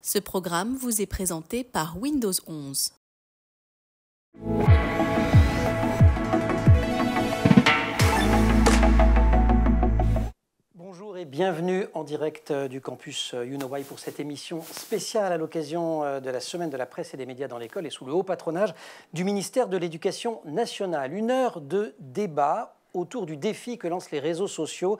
Ce programme vous est présenté par Windows 11. Bonjour et bienvenue en direct euh, du campus euh, UNOY pour cette émission spéciale à l'occasion euh, de la semaine de la presse et des médias dans l'école et sous le haut patronage du ministère de l'Éducation nationale. Une heure de débat autour du défi que lancent les réseaux sociaux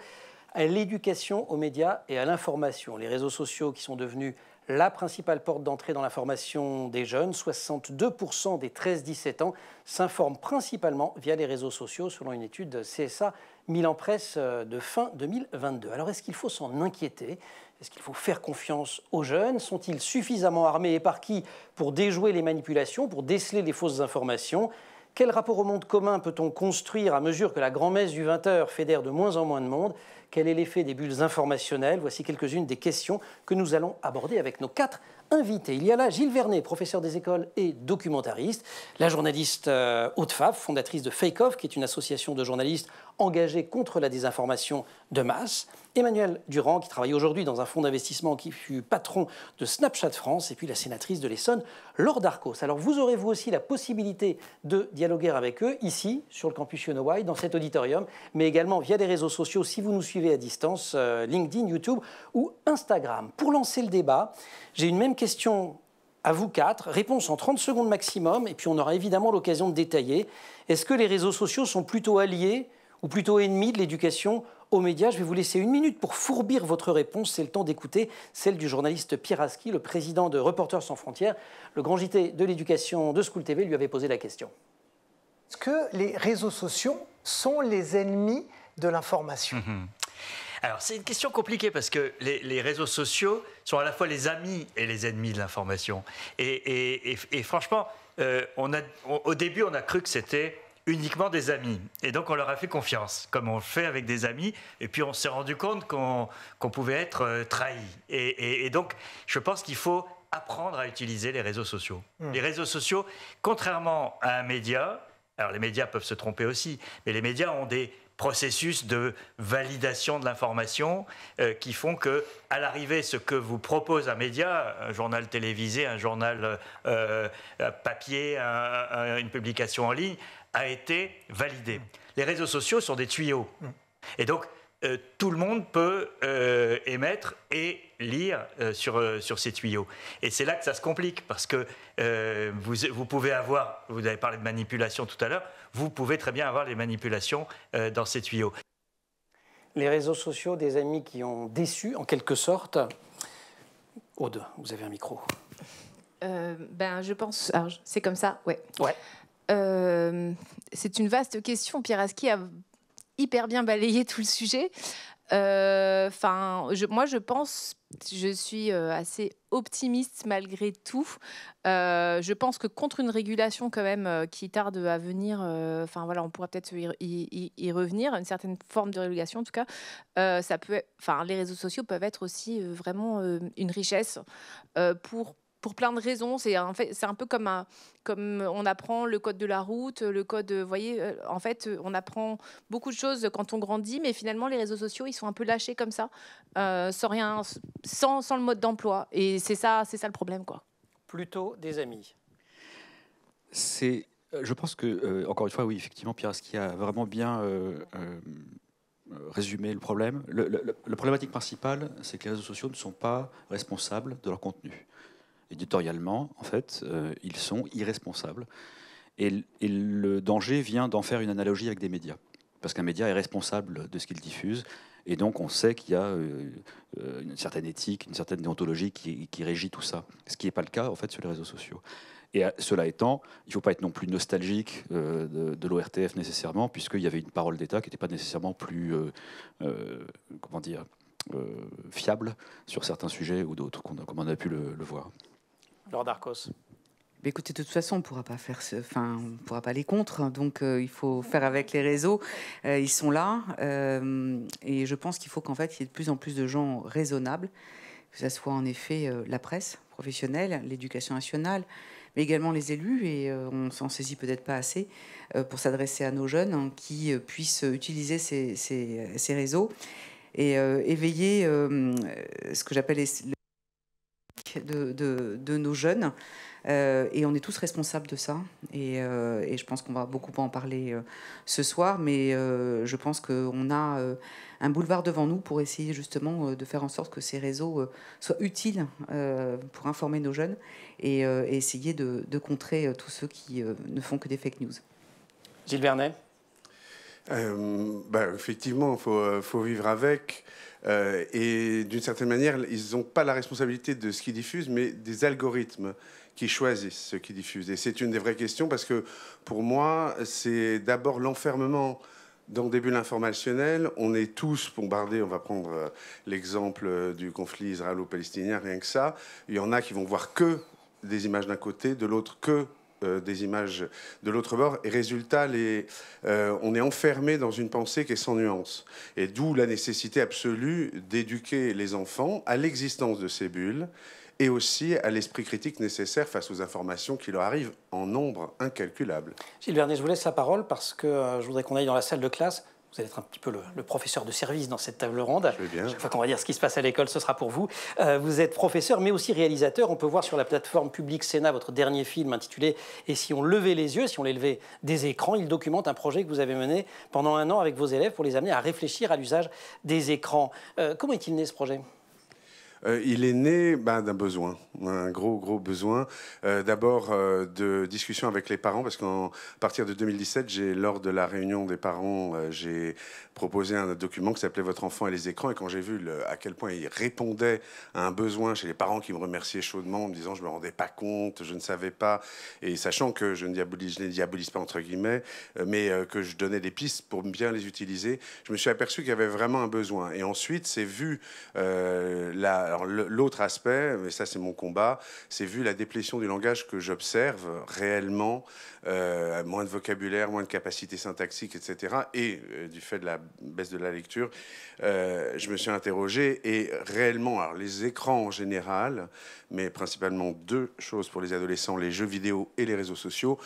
à l'éducation aux médias et à l'information. Les réseaux sociaux qui sont devenus la principale porte d'entrée dans la formation des jeunes. 62% des 13-17 ans s'informent principalement via les réseaux sociaux, selon une étude de CSA Milan Presse euh, de fin 2022. Alors est-ce qu'il faut s'en inquiéter? Est-ce qu'il faut faire confiance aux jeunes? Sont-ils suffisamment armés et par qui pour déjouer les manipulations, pour déceler les fausses informations? Quel rapport au monde commun peut-on construire à mesure que la grand-messe du 20h fédère de moins en moins de monde? Quel est l'effet des bulles informationnelles? Voici quelques-unes des questions que nous allons aborder avec nos quatre invités. Il y a là Gilles Vernet, professeur des écoles et documentariste, la journaliste euh, Haute Fab, fondatrice de Fake Off, qui est une association de journalistes engagés contre la désinformation de masse. Emmanuel Durand, qui travaille aujourd'hui dans un fonds d'investissement qui fut patron de Snapchat France, et puis la sénatrice de l'Essonne, Laure Darcos. Alors vous aurez vous aussi la possibilité de dialoguer avec eux ici, sur le campus Yonowaï, dans cet auditorium, mais également via les réseaux sociaux si vous nous suivez à distance, euh, LinkedIn, YouTube ou Instagram. Pour lancer le débat, j'ai une même question à vous quatre, réponse en 30 secondes maximum, et puis on aura évidemment l'occasion de détailler. Est-ce que les réseaux sociaux sont plutôt alliés ou plutôt ennemis de l'éducation aux médias. Je vais vous laisser une minute pour fourbir votre réponse. C'est le temps d'écouter celle du journaliste Pierre Aski, le président de Reporters sans frontières. Le grand JT de l'éducation de School TV lui avait posé la question. Est-ce que les réseaux sociaux sont les ennemis de l'information? Mmh. Alors, c'est une question compliquée parce que les, réseaux sociaux sont à la fois les amis et les ennemis de l'information. Et, franchement, euh, on a, au début, on a cru que c'était uniquement des amis. Et donc on leur a fait confiance, comme on le fait avec des amis. Et puis on s'est rendu compte qu'on pouvait être euh, trahi. Et, donc je pense qu'il faut apprendre à utiliser les réseaux sociaux. Hmm. Les réseaux sociaux, contrairement à un média, alors les médias peuvent se tromper aussi, mais les médias ont des processus de validation de l'information euh, qui font que, à l'arrivée, ce que vous propose un média, un journal télévisé, un journal euh, papier, une publication en ligne, a été validé. Les réseaux sociaux sont des tuyaux. Et donc, euh, tout le monde peut émettre et lire euh, sur, sur ces tuyaux. Et c'est là que ça se complique, parce que vous, vous, pouvez avoir, vous avez parlé de manipulation tout à l'heure, vous pouvez très bien avoir des manipulations dans ces tuyaux. Les réseaux sociaux, des amis qui ont déçu, en quelque sorte. Aude, vous avez un micro. ben, je pense. C'est comme ça, ouais. Ouais. Euh, c'est une vaste question. Pierre Aski a hyper bien balayé tout le sujet. Euh, enfin, moi, je pense, je suis euh, assez optimiste malgré tout. je pense que contre une régulation quand même qui tarde à venir, enfin voilà, on pourra peut-être y, revenir, une certaine forme de régulation en tout cas. ça peut, enfin, les réseaux sociaux peuvent être aussi vraiment une richesse pour pour plein de raisons. C'est en fait, c'est un peu comme un, comme on apprend le code de la route, le code, vous voyez, euh, en fait, on apprend beaucoup de choses quand on grandit, mais finalement, les réseaux sociaux, ils sont un peu lâchés comme ça, euh, sans rien, sans, sans le mode d'emploi. Et c'est ça, c'est ça le problème, quoi. Plutôt des amis. C'est, euh, je pense que, encore une fois, oui, effectivement, Pierre qui a vraiment bien résumé le problème. Le, la problématique principale, c'est que les réseaux sociaux ne sont pas responsables de leur contenu éditorialement, en fait, euh, ils sont irresponsables. Et, le danger vient d'en faire une analogie avec des médias. Parce qu'un média est responsable de ce qu'il diffuse. Et donc, on sait qu'il y a euh, euh, une certaine éthique, une certaine déontologie qui, régit tout ça. Ce qui n'est pas le cas, en fait, sur les réseaux sociaux. Et cela étant, il ne faut pas être non plus nostalgique de, l'ORTF nécessairement, puisqu'il y avait une parole d'État qui n'était pas nécessairement plus, comment dire, fiable sur certains sujets ou d'autres, comme on a pu le voir. Lord Darcos. écoutez, de toute façon, on pourra pas faire, enfin, on pourra pas les contre, hein, donc euh, il faut faire avec les réseaux. Euh, ils sont là, euh, et je pense qu'il faut qu'en fait, il y ait de plus en plus de gens raisonnables, que ce soit en effet la presse professionnelle, l'éducation nationale, mais également les élus, et on s'en saisit peut-être pas assez pour s'adresser à nos jeunes hein, qui puissent utiliser ces, ces réseaux et éveiller ce que j'appelle de, de, nos jeunes. et on est tous responsables de ça. Et, et je pense qu'on va beaucoup en parler ce soir, mais je pense qu'on a un boulevard devant nous pour essayer justement de faire en sorte que ces réseaux soient utiles pour informer nos jeunes et, essayer de, de, contrer tous ceux qui ne font que des fake news. Gilles Vernet euh, bah, Effectivement, il faut, euh, faut, vivre avec. Euh, et d'une certaine manière, ils n'ont pas la responsabilité de ce qu'ils diffusent, mais des algorithmes qui choisissent ce qu'ils diffusent. Et c'est une des vraies questions parce que pour moi, c'est d'abord l'enfermement dans des bulles informationnelles. On est tous bombardés. On va prendre l'exemple du conflit israélo-palestinien, rien que ça. Il y en a qui vont voir que des images d'un côté, de l'autre que euh, des images de l'autre bord. Et résultat, euh, on est enfermé dans une pensée qui est sans nuance. Et d'où la nécessité absolue d'éduquer les enfants à l'existence de ces bulles et aussi à l'esprit critique nécessaire face aux informations qui leur arrivent en nombre incalculable. Gilles Vernet, je vous laisse la parole parce que euh, je voudrais qu'on aille dans la salle de classe. Vous allez être un petit peu le, professeur de service dans cette table ronde. Je bien. Chaque fois qu'on va dire ce qui se passe à l'école, ce sera pour vous. Euh, vous êtes professeur, mais aussi réalisateur. On peut voir sur la plateforme publique Sénat votre dernier film intitulé Et si on levait les yeux, si on les levait des écrans? Il documente un projet que vous avez mené pendant un an avec vos élèves pour les amener à réfléchir à l'usage des écrans. Euh, comment est-il né ce projet? Euh, il est né ben, d'un besoin, un gros, gros besoin. Euh, d'abord euh, de discussion avec les parents, parce qu'à partir de 2017, j'ai, lors de la réunion des parents, j'ai proposé un document qui s'appelait Votre enfant et les écrans. Et quand j'ai vu à quel point il répondait à un besoin chez les parents qui me remerciaient chaudement en me disant je me rendais pas compte, je ne savais pas, et sachant que je ne diabolise pas entre guillemets, mais que je donnais des pistes pour bien les utiliser, je me suis aperçu qu'il y avait vraiment un besoin. Et ensuite, c'est vu la alors l'autre aspect, mais ça c'est mon combat, c'est vu la déplétion du langage que j'observe réellement, euh, moins de vocabulaire, moins de capacité syntaxique, etc. Et euh, du fait de la baisse de la lecture, euh, je me suis interrogé et réellement, alors les écrans en général, mais principalement deux choses pour les adolescents, les jeux vidéo et les réseaux sociaux,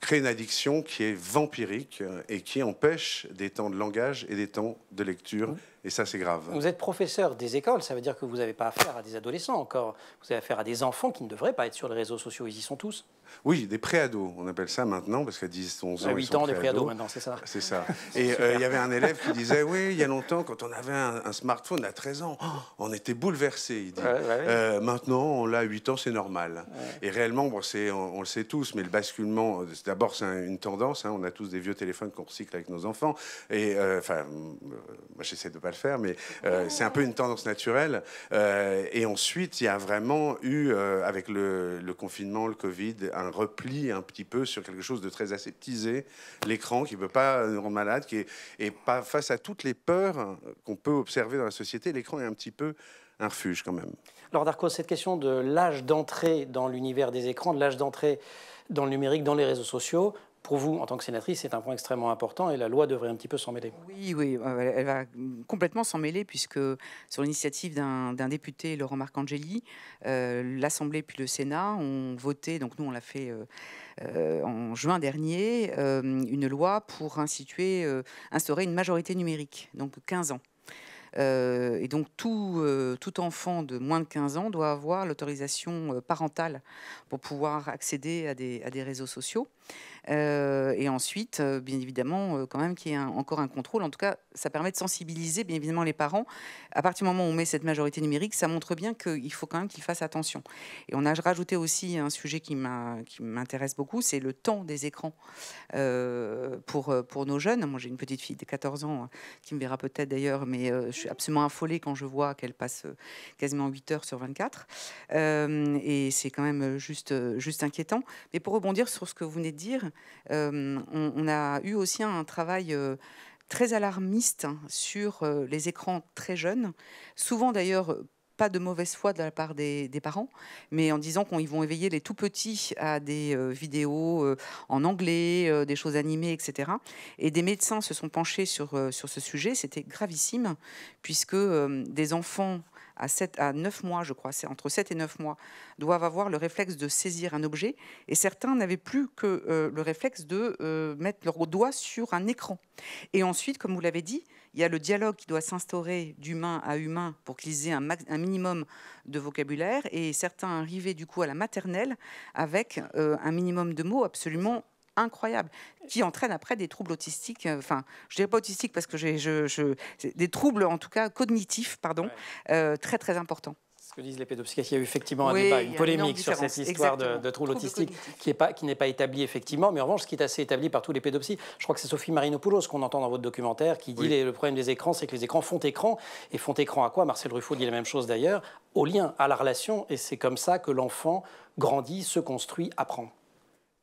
créent une addiction qui est vampirique et qui empêche des temps de langage et des temps de lecture. Et ça, c'est grave. Vous êtes professeur des écoles, ça veut dire que vous n'avez pas affaire à des adolescents encore. Vous avez affaire à des enfants qui ne devraient pas être sur les réseaux sociaux. Ils y sont tous. Oui, des préados, on appelle ça maintenant, parce qu'à 10, 11 ans. 8 ans, des préados maintenant, c'est ça. C'est ça. Et euh, il y avait un élève qui disait Oui, il y a longtemps, quand on avait un, smartphone à 13 ans, oh, on était bouleversé. Il dit euh, Maintenant, on l'a à 8 ans, c'est normal. Et réellement, bon, on, on, le sait tous, mais le basculement, d'abord, c'est une tendance. Hein, on a tous des vieux téléphones qu'on recycle avec nos enfants. Et euh, enfin, moi, j'essaie de ne pas le faire, mais c'est un peu une tendance naturelle. et ensuite, il y a vraiment eu, avec le, le confinement, le Covid, un repli un petit peu sur quelque chose de très aseptisé, l'écran qui ne peut pas nous rendre malade, qui est, pas face à toutes les peurs qu'on peut observer dans la société, l'écran est un petit peu un refuge quand même. Laure Darco, cette question de l'âge d'entrée dans l'univers des écrans, de l'âge d'entrée dans le numérique, dans les réseaux sociaux, pour vous, en tant que sénatrice, c'est un point extrêmement important et la loi devrait un petit peu s'en mêler. Oui, oui, elle va complètement s'en mêler puisque sur l'initiative d'un député, Laurent Marcangeli, euh, l'Assemblée puis le Sénat ont voté, donc nous on l'a fait euh, euh, en juin dernier, une loi pour instituer, instaurer une majorité numérique, donc 15 ans. et donc tout, tout, enfant de moins de 15 ans doit avoir l'autorisation parentale pour pouvoir accéder à des, à des réseaux sociaux. Euh, et ensuite, euh, bien évidemment, euh, quand même qu'il y ait encore un contrôle. En tout cas, ça permet de sensibiliser, bien évidemment, les parents. À partir du moment où on met cette majorité numérique, ça montre bien qu'il faut quand même qu'ils fassent attention. Et on a rajouté aussi un sujet qui m'intéresse beaucoup, c'est le temps des écrans pour, nos jeunes. Moi, j'ai une petite fille de 14 ans qui me verra peut-être d'ailleurs, mais je suis absolument affolée quand je vois qu'elle passe quasiment 8 heures sur 24. et c'est quand même juste, inquiétant. Mais pour rebondir sur ce que vous venez de euh, on, a eu aussi un travail euh, très alarmiste sur euh, les écrans très jeunes, souvent d'ailleurs pas de mauvaise foi de la part des, parents, mais en disant qu'ils vont éveiller les tout petits à des vidéos en anglais, des choses animées, etc. Et des médecins se sont penchés sur, sur ce sujet. C'était gravissime, puisque des enfants à, 7, à 9 mois, je crois, c'est entre 7 et 9 mois, doivent avoir le réflexe de saisir un objet. Et certains n'avaient plus que euh, le réflexe de euh, mettre leur doigt sur un écran. Et ensuite, comme vous l'avez dit, il y a le dialogue qui doit s'instaurer d'humain à humain pour qu'ils aient un, minimum de vocabulaire, et certains arrivaient du coup à la maternelle avec euh, un minimum de mots absolument incroyable, qui entraîne après des troubles autistiques, euh, enfin, je dirais pas autistiques parce que j'ai je, je, des troubles en tout cas cognitifs, pardon, euh, très très importants. Ce que disent les pédopsychiatres. Il y a eu effectivement un débat, une polémique sur cette histoire de, de trouble autistique qui n'est pas, qui pas établie effectivement, mais en revanche, ce qui est assez établi par tous les pédopsies, je crois que c'est Sophie Marinopoulos qu'on entend dans votre documentaire qui dit le problème des écrans, c'est que les écrans font écran. Et font écran à quoi? Marcel Ruffo dit la même chose d'ailleurs, au lien, à la relation. Et c'est comme ça que l'enfant grandit, se construit, apprend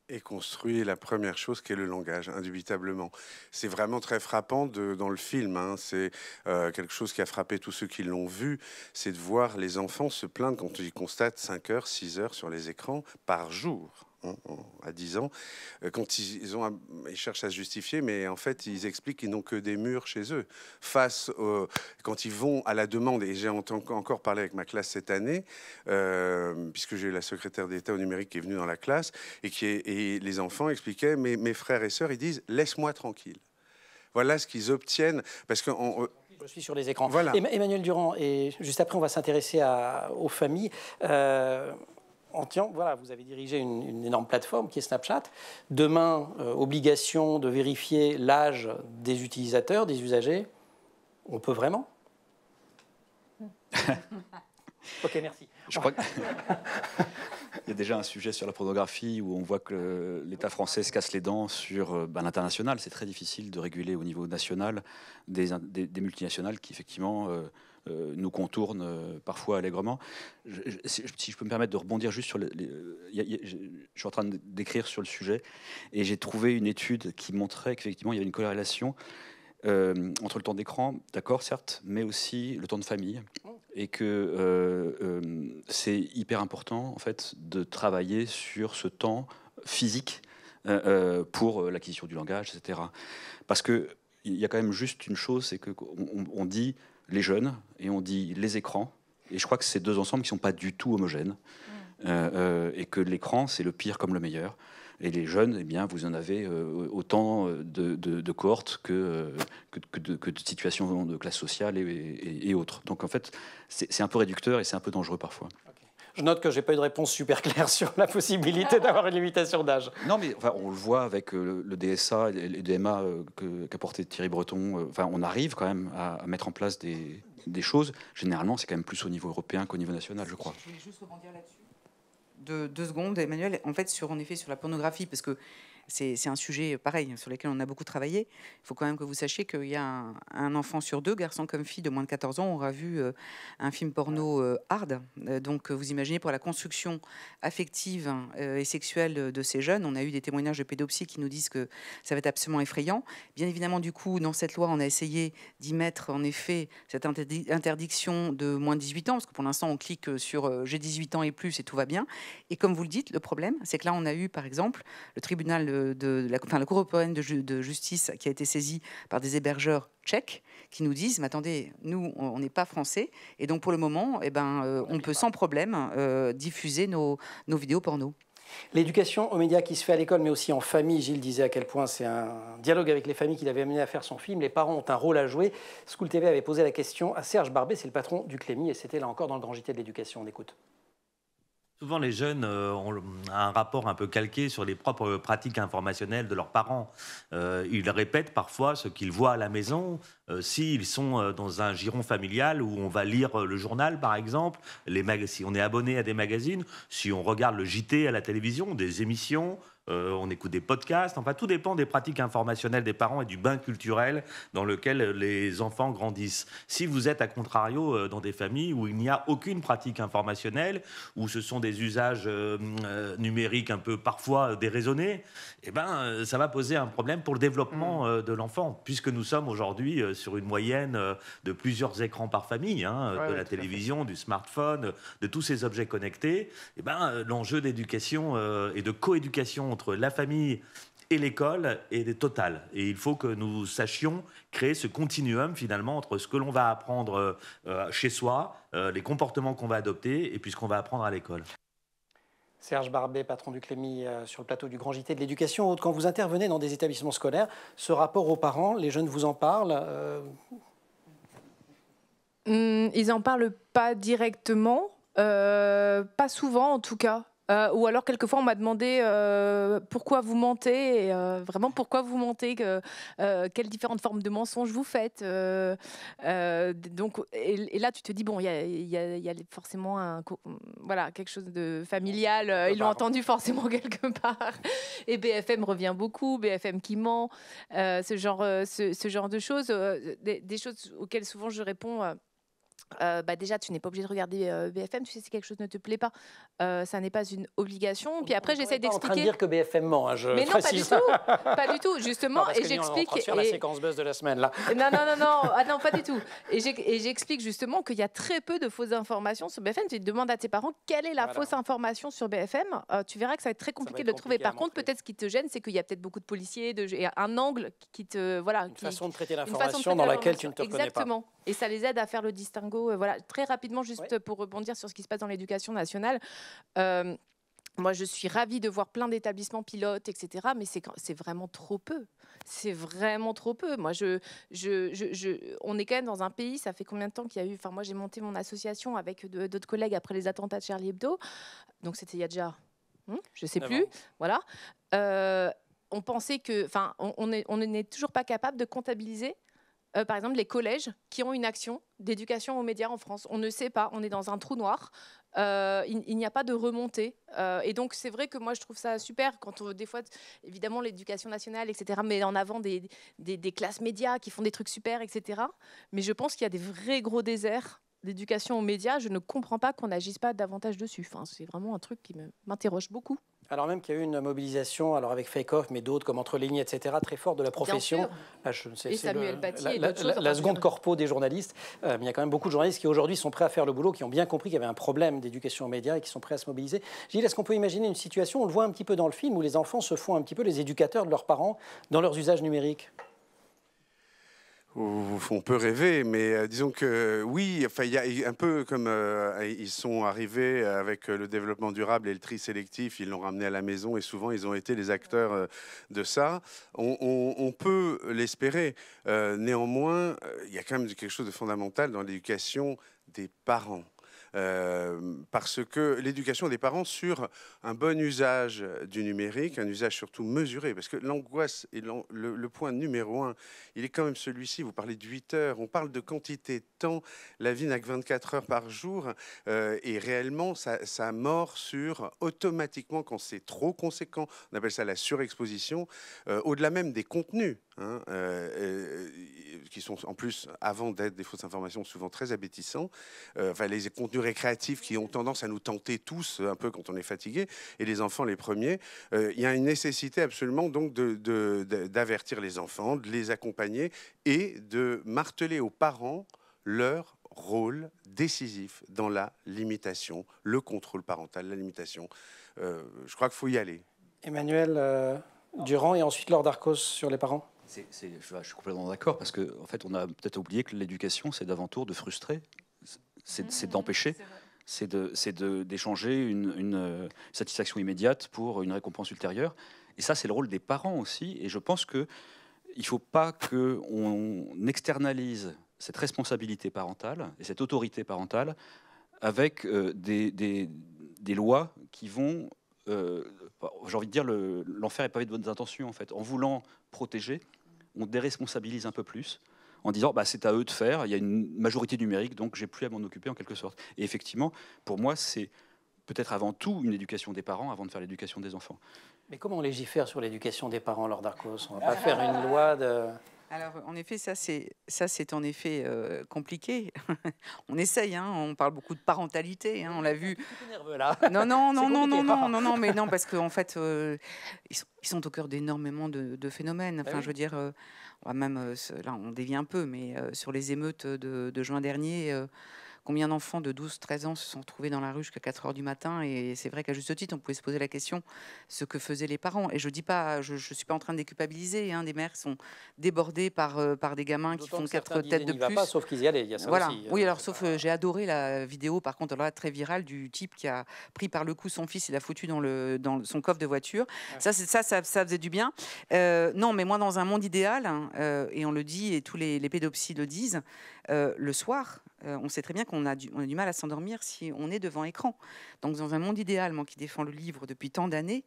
et construit la première chose qui est le langage, indubitablement. C'est vraiment très frappant de, dans le film. Hein. C'est euh, quelque chose qui a frappé tous ceux qui l'ont vu, c'est de voir les enfants se plaindre quand ils constatent 5 heures, 6 heures sur les écrans par jour. À 10 ans, euh, quand ils, ont, ils cherchent à se justifier, mais en fait, ils expliquent qu'ils n'ont que des murs chez eux. Face, quand ils vont à la demande, et j'ai encore parlé avec ma classe cette année, euh, puisque j'ai eu la secrétaire d'État au numérique qui est venue dans la classe, et, qui est, et les enfants expliquaient, mais mes frères et sœurs, ils disent, laisse-moi tranquille. Voilà ce qu'ils obtiennent, parce que je suis sur les écrans. Voilà. Emmanuel Durand, et juste après, on va s'intéresser aux familles. Euh, voilà, vous avez dirigé une, énorme plateforme qui est Snapchat. Demain, euh, obligation de vérifier l'âge des utilisateurs, des usagers. On peut vraiment? Ok, merci. Je crois qu'il y a déjà un sujet sur la pornographie où on voit que l'État français se casse les dents sur euh, ben, l'international. C'est très difficile de réguler au niveau national des, multinationales qui, effectivement, euh, nous contourne euh, parfois allègrement. si je peux me permettre de rebondir juste sur les, je suis en train d'écrire sur le sujet et j'ai trouvé une étude qui montrait qu'effectivement il y avait une corrélation euh, entre le temps d'écran, d'accord, certes, mais aussi le temps de famille, et que c'est hyper important en fait de travailler sur ce temps physique pour l'acquisition du langage, etc. Parce que il y a quand même juste une chose, c'est que on dit les jeunes et on dit les écrans. Et je crois que c'est deux ensembles qui ne sont pas du tout homogènes. Euh, euh, et que l'écran, c'est le pire comme le meilleur. Et les jeunes, eh bien, vous en avez euh, autant de, de, cohortes que, que, de, que, de, situations de classe sociale et, et autres. Donc en fait, c'est un peu réducteur et c'est un peu dangereux parfois. Je note que j'ai pas eu de réponse super claire sur la possibilité d'avoir une limitation d'âge. Non, mais enfin, on le voit avec euh, le, DSA et les DMA euh, qu'a porté Thierry Breton. Euh, enfin, on arrive quand même à, mettre en place des, des choses. Généralement, c'est quand même plus au niveau européen qu'au niveau national, je crois. Je voulais juste rebondir là-dessus. De, deux secondes, Emmanuel. En fait, sur en effet sur la pornographie, parce que c'est un sujet pareil sur lequel on a beaucoup travaillé. Il faut quand même que vous sachiez qu'il y a un, enfant sur deux, garçon comme fille de moins de 14 ans, aura vu euh, un film porno euh, hard. Euh, donc vous imaginez pour la construction affective et sexuelle de ces jeunes, on a eu des témoignages de pédopsie qui nous disent que ça va être absolument effrayant. Bien évidemment, du coup, dans cette loi, on a essayé d'y mettre en effet cette interdiction de moins de 18 ans, parce que pour l'instant, on clique sur j'ai 18 ans et plus et tout va bien. Et comme vous le dites, le problème, c'est que là, on a eu par exemple le tribunal de, la, enfin, la Cour européenne de, justice qui a été saisie par des hébergeurs tchèques qui nous disent, mais attendez, nous, on n'est pas français, et donc pour le moment, eh ben, euh, on peut sans problème euh, diffuser nos, nos vidéos porno. L'éducation aux médias qui se fait à l'école, mais aussi en famille, Gilles disait à quel point c'est un dialogue avec les familles qui l'avait amené à faire son film. Les parents ont un rôle à jouer. School TV avait posé la question à Serge Barbet, c'est le patron du Clémy, et c'était là encore dans le grand JT de l'éducation. On écoute. Souvent, les jeunes euh, ont un rapport un peu calqué sur les propres pratiques informationnelles de leurs parents. Euh, ils répètent parfois ce qu'ils voient à la maison. Euh, s'ils sont dans un giron familial où on va lire le journal, par exemple, si on est abonné à des magazines, si on regarde le JT à la télévision, des émissions, euh, on écoute des podcasts, enfin tout dépend des pratiques informationnelles des parents et du bain culturel dans lequel les enfants grandissent. Si vous êtes à contrario euh, dans des familles où il n'y a aucune pratique informationnelle, où ce sont des usages euh, numériques un peu parfois déraisonnés, eh ben, ça va poser un problème pour le développement mm. de l'enfant, puisque nous sommes aujourd'hui sur une moyenne de plusieurs écrans par famille, hein, de la télévision, du smartphone, de tous ces objets connectés. Eh ben, l'enjeu d'éducation et de coéducation entre la famille et l'école est totale. Et il faut que nous sachions créer ce continuum finalement entre ce que l'on va apprendre euh, chez soi, euh, les comportements qu'on va adopter et puis ce qu'on va apprendre à l'école. Serge Barbet, patron du Clémy, euh, sur le plateau du Grand JT de l'éducation. Quand vous intervenez dans des établissements scolaires, ce rapport aux parents, les jeunes vous en parlent euh, Hum, Ils en parlent pas directement, euh, pas souvent en tout cas. Euh, ou alors quelquefois on m'a demandé euh, pourquoi vous mentez, et, euh, vraiment pourquoi vous mentez, que, quelles différentes formes de mensonges vous faites. donc, et, et là tu te dis bon, il y a, y y forcément un, voilà quelque chose de familial. euh, ils l'ont entendu forcément quelque part. Et BFM revient beaucoup, BFM qui ment, ce genre, ce, ce genre de choses, des, des choses auxquelles souvent je réponds. Euh, bah déjà, tu n'es pas obligé de regarder euh, BFM. Tu sais, si quelque chose ne te plaît pas, euh, ça n'est pas une obligation. Puis après, j'essaie pas en train de d'expliquer. dire que BFM ment, hein, je Mais non, pas du tout, pas du tout, justement. Non, parce et j'explique. faire la et- séquence buzz de la semaine, là. non, non, non, non, ah non, pas du tout. Et et j'explique justement qu'il y a très peu de fausses informations sur BFM. Tu demandes à tes parents quelle est la Voilà. fausse information sur BFM. tu verras que ça va être très compliqué de le trouver. compliqué Par contre, peut-être ce qui te gêne, c'est qu'il y a peut-être beaucoup de policiers, de, et un angle qui te. Voilà, Une qui- façon de traiter l'information dans laquelle tu ne te reconnais pas. Exactement. Et ça les aide à faire le distinguo. Euh, voilà, très rapidement, juste pour rebondir sur ce qui se passe dans l'éducation nationale. euh, moi, je suis ravie de voir plein d'établissements pilotes, etc. Mais c'est vraiment trop peu. C'est vraiment trop peu. Moi, je, je, je, je- on est quand même dans un pays. Ça fait combien de temps qu'il y a eu Enfin, moi, j'ai monté mon association avec d'autres collègues après les attentats de Charlie Hebdo. Donc, c'était il y a déjà, hmm, je sais plus. Voilà. Euh, on pensait que, enfin, on on est- on n'est toujours pas capable de comptabiliser euh, par exemple, les collèges qui ont une action d'éducation aux médias en France. On ne sait pas, on est dans un trou noir. Euh, il n'y a pas de remontée. Euh, et donc, c'est vrai que moi, je trouve ça super quand, on- des fois, évidemment, l'éducation nationale, etc., met en avant des, des- classes médias qui font des trucs super, etc. Mais je pense qu'il y a des vrais gros déserts d'éducation aux médias. Je ne comprends pas qu'on n'agisse pas davantage dessus. C'est vraiment un truc qui m'interroge beaucoup. Alors même qu'il y a eu une mobilisation, alors avec Fake Off, mais d'autres comme Entre Lignes, etc., très fort de la profession. Là, je ne sais, Et c'est Samuel le- Paty la, et la- la- seconde corpo des journalistes. Euh, mais il y a quand même beaucoup de journalistes qui aujourd'hui sont prêts à faire le boulot, qui ont bien compris qu'il y avait un problème d'éducation aux médias et qui sont prêts à se mobiliser. Gilles, est-ce qu'on peut imaginer une situation, on le voit un petit peu dans le film, où les enfants se font un petit peu les éducateurs de leurs parents dans leurs usages numériques? On peut rêver, mais euh, disons que oui, enfin, il y a un peu comme euh, ils sont arrivés avec le développement durable et le tri sélectif, ils l'ont ramené à la maison et souvent ils ont été les acteurs euh, de ça. On, peut l'espérer. Néanmoins, il y a quand même quelque chose de fondamental dans l'éducation des parents. Euh, parce que l'éducation des parents sur un bon usage du numérique, un usage surtout mesuré, parce que l'angoisse l'an- le, point numéro un, il est quand même celui-ci. Vous parlez de 8 heures, on parle de quantité de temps. La vie n'a que 24 heures par jour, euh, et réellement, ça, ça mord sur automatiquement quand c'est trop conséquent. On appelle ça la surexposition, euh, au-delà même des contenus. hein, euh, qui sont en plus, avant d'être des fausses informations, souvent très abétissants. Enfin, les contenus récréatifs qui ont tendance à nous tenter tous un peu quand on est fatigué, et les enfants les premiers. Euh, il y a une nécessité absolument donc de- de- de- d'avertir les enfants, de les accompagner et de marteler aux parents leur rôle décisif dans la limitation, le contrôle parental, la limitation. Euh, je crois qu'il faut y aller. Emmanuel euh, Durand et ensuite Laure Darcos sur les parents je suis complètement d'accord parce qu'en en fait, on a peut-être oublié que l'éducation, c'est d'avant tout de frustrer, c'est c'est d'empêcher, c'est de- c'est d'échanger une, une, euh, satisfaction immédiate pour une récompense ultérieure. Et ça, c'est le rôle des parents aussi. Et je pense que il faut pas que on externalise cette responsabilité parentale et cette autorité parentale avec euh, des, des- des lois qui vont, euh, j'ai envie de dire, le- l'enfer est pavé de bonnes intentions en fait. En voulant protéger, on déresponsabilise un peu plus en disant bah, c'est à eux de faire, il y a une majorité numérique, donc j'ai plus à m'en occuper en quelque sorte. Et effectivement, pour moi, c'est peut-être avant tout une éducation des parents avant de faire l'éducation des enfants. Mais comment on légifère sur l'éducation des parents, Laure Darcos? On ne va pas faire une loi de... Alors, en effet, ça c'est ça c'est en effet euh, compliqué. on essaye, hein, on parle beaucoup de parentalité, hein, on l'a vu. là. Non, non, non, non, non, non, non, non, mais non, parce qu'en fait, euh, ils, sont, ils sont au cœur d'énormément de, de phénomènes. Enfin, oui. je veux dire, euh, même euh, là, on dévie un peu, mais sur les émeutes de, de juin dernier. Combien d'enfants de 12-13 ans se sont retrouvés dans la rue jusqu'à 4 heures du matin Et c'est vrai qu'à juste titre, on pouvait se poser la question ce que faisaient les parents. Et je dis pas, je, je suis pas en train de déculpabiliser. Hein, des mères sont débordées par, euh, par des gamins qui font quatre têtes de plus. Pas, sauf qu'ils y allaient. Il y a ça voilà. aussi. Oui, alors sauf euh, j'ai adoré la vidéo, par contre, là, très virale du type qui a pris par le cou son fils et l'a foutu dans, le, dans son coffre de voiture. Ça, ça, ça, ça, faisait du bien. Euh, non, mais moi, dans un monde idéal, hein, et on le dit, et tous les, les pédopsies le disent, le soir, euh, on sait très bien qu'on a, du, on a du mal à s'endormir si on est devant écran. Donc, dans un monde idéal, moi qui défends le livre depuis tant d'années,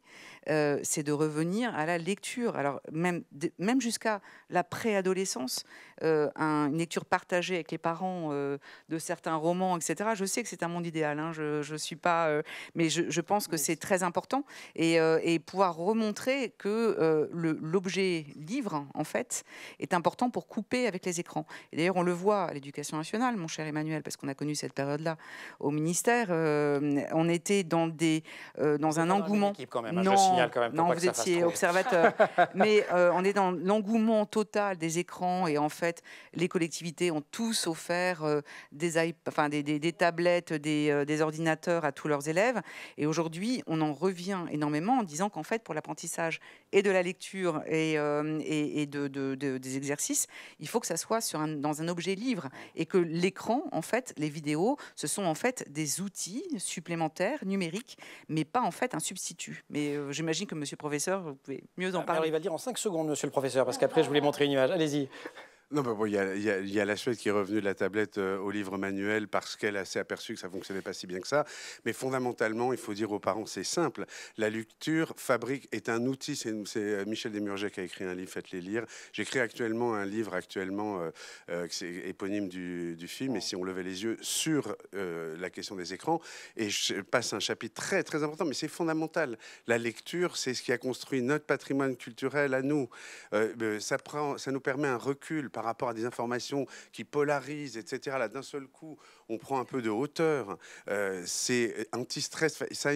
euh, c'est de revenir à la lecture. Alors, même, de- même jusqu'à la préadolescence, euh, un- une lecture partagée avec les parents de certains romans, etc. Je sais que c'est un monde idéal, hein, je suis pas. mais je, je pense que c'est très important et, et pouvoir remontrer que le- l'objet livre, en fait, est important pour couper avec les écrans. Et d'ailleurs, on le voit à l'éducation nationale, mon cher Emmanuel, parce qu'on a connu cette période-là au ministère. euh, on était dans, des, euh, dans un engouement. équipe quand même, hein, je le signale quand même, non vous étiez observateur. mais euh, on est dans l'engouement total des écrans et en fait, les collectivités ont tous offert des, enfin, des, des- des tablettes, des, des ordinateurs à tous leurs élèves. Et aujourd'hui, on en revient énormément en disant qu'en fait, pour l'apprentissage et de la lecture et, euh, et, et de, de- de- des exercices, il faut que ça soit sur un- dans un objet livre et que l'écran, en fait, les vidéos, ce sont en fait des outils supplémentaires numériques, mais pas en fait un substitut. Mais euh, j'imagine que Monsieur le Professeur, vous pouvez mieux en Alors, parler. il va le dire en 5 secondes, monsieur le professeur, parce qu'après, je voulais montrer une image. Allez-y. Non, il y a, la Suède qui est revenue de la tablette euh, au livre manuel parce qu'elle s'est aperçue que ça fonctionnait pas si bien que ça. Mais fondamentalement, il faut dire aux parents, c'est simple. La lecture fabrique est un outil. C'est euh, Michel Desmurget qui a écrit un livre, faites-les lire. J'écris actuellement un livre actuellement euh, euh, éponyme du, film. Et si on levait les yeux sur la question des écrans, et je passe un chapitre très très important, mais c'est fondamental. La lecture, c'est ce qui a construit notre patrimoine culturel à nous. Ça, prend, ça nous permet un recul par rapport à des informations qui polarisent, etc. Là, d'un seul coup, on prend un peu de hauteur. Euh, c'est anti-stress. Ça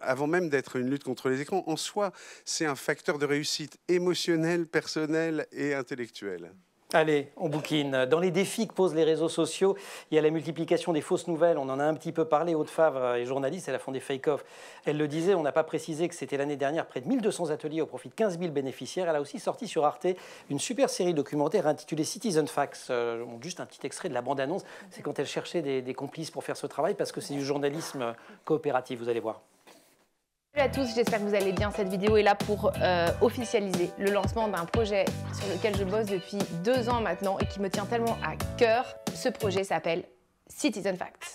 avant même d'être une lutte contre les écrans, en soi, c'est un facteur de réussite émotionnelle, personnelle et intellectuelle. Allez, on bouquine. Dans les défis que posent les réseaux sociaux, il y a la multiplication des fausses nouvelles. On en a un petit peu parlé. Haute Favre est journaliste, elle a fondé Fake Off. Elle le disait, on n'a pas précisé que c'était l'année dernière près de 1200 ateliers au profit de 15 000 bénéficiaires. Elle a aussi sorti sur Arte une super série documentaire intitulée Citizen Facts. Euh, juste un petit extrait de la bande-annonce. C'est quand elle cherchait des complices pour faire ce travail parce que c'est du journalisme coopératif, vous allez voir. Salut à tous, j'espère que vous allez bien. Cette vidéo est là pour euh, officialiser le lancement d'un projet sur lequel je bosse depuis deux ans maintenant et qui me tient tellement à cœur. Ce projet s'appelle Citizen Facts.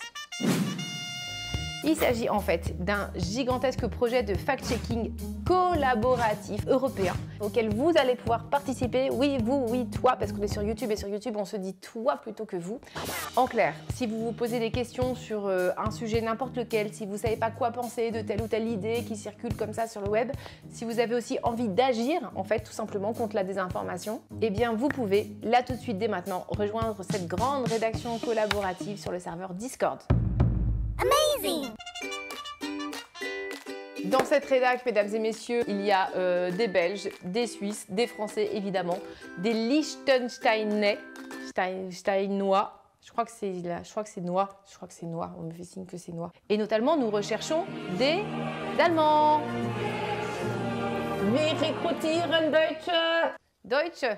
Il s'agit en fait d'un gigantesque projet de fact-checking collaboratif européen auquel vous allez pouvoir participer. Oui, vous, oui, toi, parce qu'on est sur YouTube et sur YouTube, on se dit toi plutôt que vous. En clair, si vous vous posez des questions sur euh, un sujet n'importe lequel, si vous ne savez pas quoi penser de telle ou telle idée qui circule comme ça sur le web, si vous avez aussi envie d'agir, en fait, tout simplement contre la désinformation, eh bien, vous pouvez, là tout de suite, dès maintenant, rejoindre cette grande rédaction collaborative sur le serveur Discord. Dans cette rédac, mesdames et messieurs, il y a euh, des Belges, des Suisses, des Français évidemment, des Liechtensteinais, Stein- Steinois. Je crois que c'est je crois que c'est noix, je crois que c'est on me fait signe que c'est noix. Et notamment, nous recherchons des Allemands. Wir rekrutieren Deutsche. Deutsche.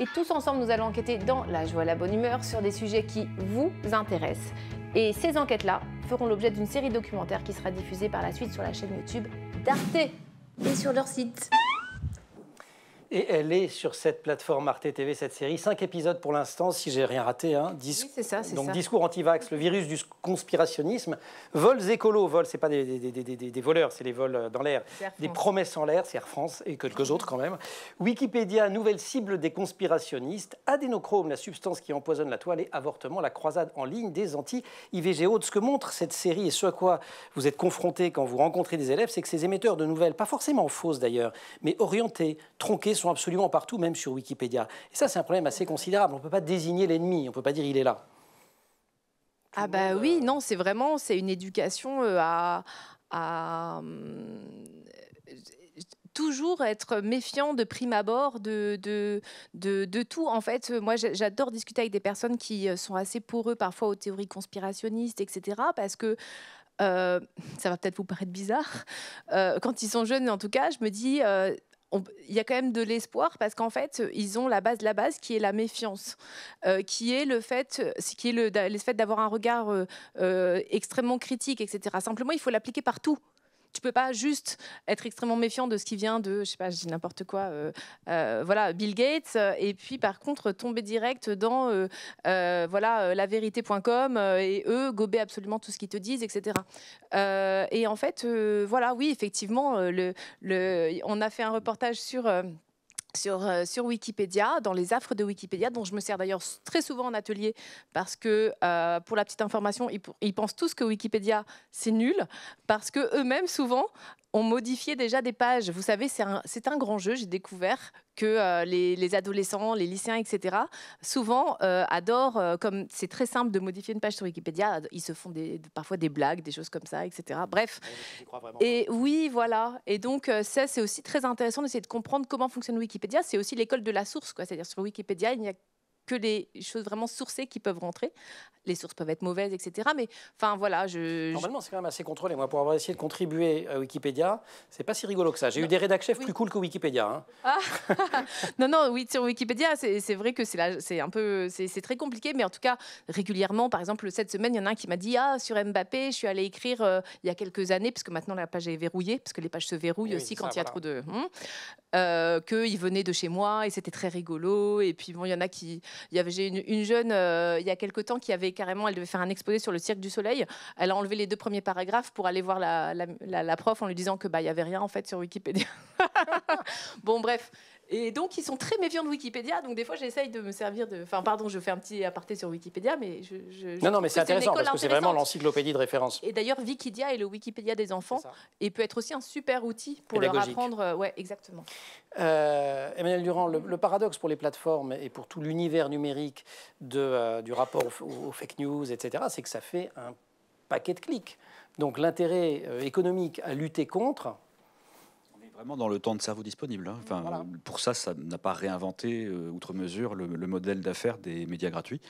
Et tous ensemble, nous allons enquêter dans la joie la bonne humeur sur des sujets qui vous intéressent. Et ces enquêtes-là feront l'objet d'une série documentaire qui sera diffusée par la suite sur la chaîne YouTube d'Arte et sur leur site. Et elle est sur cette plateforme Arte TV, cette série. Cinq épisodes pour l'instant, si j'ai rien raté. Hein. Dis- Oui, c'est ça, c'est Donc ça. discours anti-vax, le virus du conspirationnisme, vols écolos, vols, c'est pas des, des- des- des- des voleurs, c'est les vols euh, dans l'air, des promesses en l'air, c'est Air France et quelques autres quand même. Wikipédia, nouvelle cible des conspirationnistes, adénochrome, la substance qui empoisonne la toile et avortement, la croisade en ligne des anti-IVG. Autre, Ce que montre cette série et ce à quoi vous êtes confrontés quand vous rencontrez des élèves, c'est que ces émetteurs de nouvelles, pas forcément fausses d'ailleurs, mais orientées, tronquées, sont absolument partout, même sur Wikipédia. Et ça, c'est un problème assez considérable. On ne peut pas désigner l'ennemi, on ne peut pas dire il est là. Ah bah oui, non, c'est vraiment c'est une éducation euh, à, à, hum, toujours être méfiant de prime abord de, de, de, de tout. En fait, moi, j'a- j'adore discuter avec des personnes qui euh, sont assez pour eux parfois aux théories conspirationnistes, etc. Parce que euh, ça va peut-être vous paraître bizarre. euh, quand ils sont jeunes, en tout cas, je me dis. euh, il y a quand même de l'espoir parce qu'en fait, ils ont la base de la base qui est la méfiance, euh, qui est le fait, d'avoir un regard euh, euh, extrêmement critique, etc. Simplement, il faut l'appliquer partout. Tu peux pas juste être extrêmement méfiant de ce qui vient de, je sais pas, je dis n'importe quoi, euh, euh, voilà, Bill Gates, euh, et puis par contre tomber direct dans, euh, voilà, et eux gober absolument tout ce qu'ils te disent, etc. Et en fait, voilà, oui, effectivement, on a fait un reportage sur. Euh, sur, Wikipédia, dans les affres de Wikipédia, dont je me sers d'ailleurs très souvent en atelier, parce que, euh, pour la petite information, ils, ils pensent tous que Wikipédia, c'est nul, parce que eux-mêmes, souvent, ont modifié déjà des pages. Vous savez, c'est un, grand jeu. J'ai découvert que euh, les, les adolescents, les lycéens, etc., souvent euh, adorent, euh, comme c'est très simple de modifier une page sur Wikipédia, ils se font des, parfois des blagues, des choses comme ça, etc. Bref. Et oui, voilà. Et donc, ça, c'est aussi très intéressant d'essayer de comprendre comment fonctionne Wikipédia. C'est aussi l'école de la source, quoi. C'est-à-dire, sur Wikipédia, il n'y a que les choses vraiment sourcées qui peuvent rentrer. Les sources peuvent être mauvaises, etc. Mais enfin, voilà, je. Normalement, c'est quand même assez contrôlé. Moi, pour avoir essayé de contribuer à Wikipédia, c'est pas si rigolo que ça. J'ai eu des rédac chefs plus cool que Wikipédia. hein. Ah non, non, oui, sur Wikipédia, c'est vrai que c'est un peu, c'est très compliqué, mais en tout cas, régulièrement, par exemple, cette semaine, il y en a un qui m'a dit Ah, sur Mbappé, je suis allé écrire euh, il y a quelques années, parce que maintenant la page est verrouillée, parce que les pages se verrouillent Oui, aussi quand ça, il y a voilà. trop de. Hum, euh, qu'il venait de chez moi et c'était très rigolo. Et puis, bon, il y en a qui. J'ai une, une jeune, euh, il y a quelques temps, qui avait carrément, elle devait faire un exposé sur le Cirque du Soleil. Elle a enlevé les deux premiers paragraphes pour aller voir la- la prof en lui disant que bah, il y avait rien en fait sur Wikipédia. bon, bref. Et donc, ils sont très méfiants de Wikipédia. Donc, des fois, j'essaye de me servir de. Enfin, pardon, je fais un petit aparté sur Wikipédia, mais je. Non, non, mais c'est intéressant parce que c'est vraiment l'encyclopédie de référence. Et d'ailleurs, Wikidia est le Wikipédia des enfants et peut être aussi un super outil pour leur apprendre. euh, Ouais, exactement. Euh, Emmanuel Durand, le, le paradoxe pour les plateformes et pour tout l'univers numérique de, euh, du rapport aux, aux fake news, etc., c'est que ça fait un paquet de clics. Donc l'intérêt économique à lutter contre, Vraiment dans le temps de cerveau disponible. hein. Enfin, Pour ça, ça n'a pas réinventé euh, outre mesure le, le modèle d'affaires des médias gratuits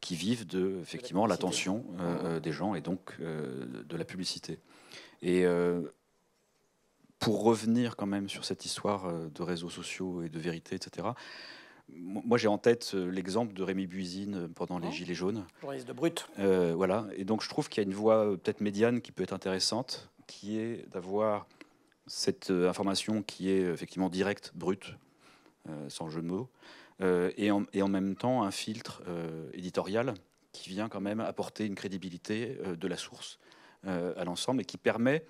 qui vivent de effectivement l'attention euh, euh, des gens et donc euh, de la publicité. Et pour revenir quand même sur cette histoire de réseaux sociaux et de vérité, etc. mo- Moi, j'ai en tête l'exemple de Rémi Buisine pendant les Gilets jaunes. journaliste de brut. Voilà. Et donc, je trouve qu'il y a une voie peut-être médiane qui peut être intéressante, qui est d'avoir cette euh, information qui est effectivement directe, brute, euh, sans jeu de mots, euh, et, en, même temps un filtre euh, éditorial qui vient quand même apporter une crédibilité euh, de la source euh, à l'ensemble et qui permet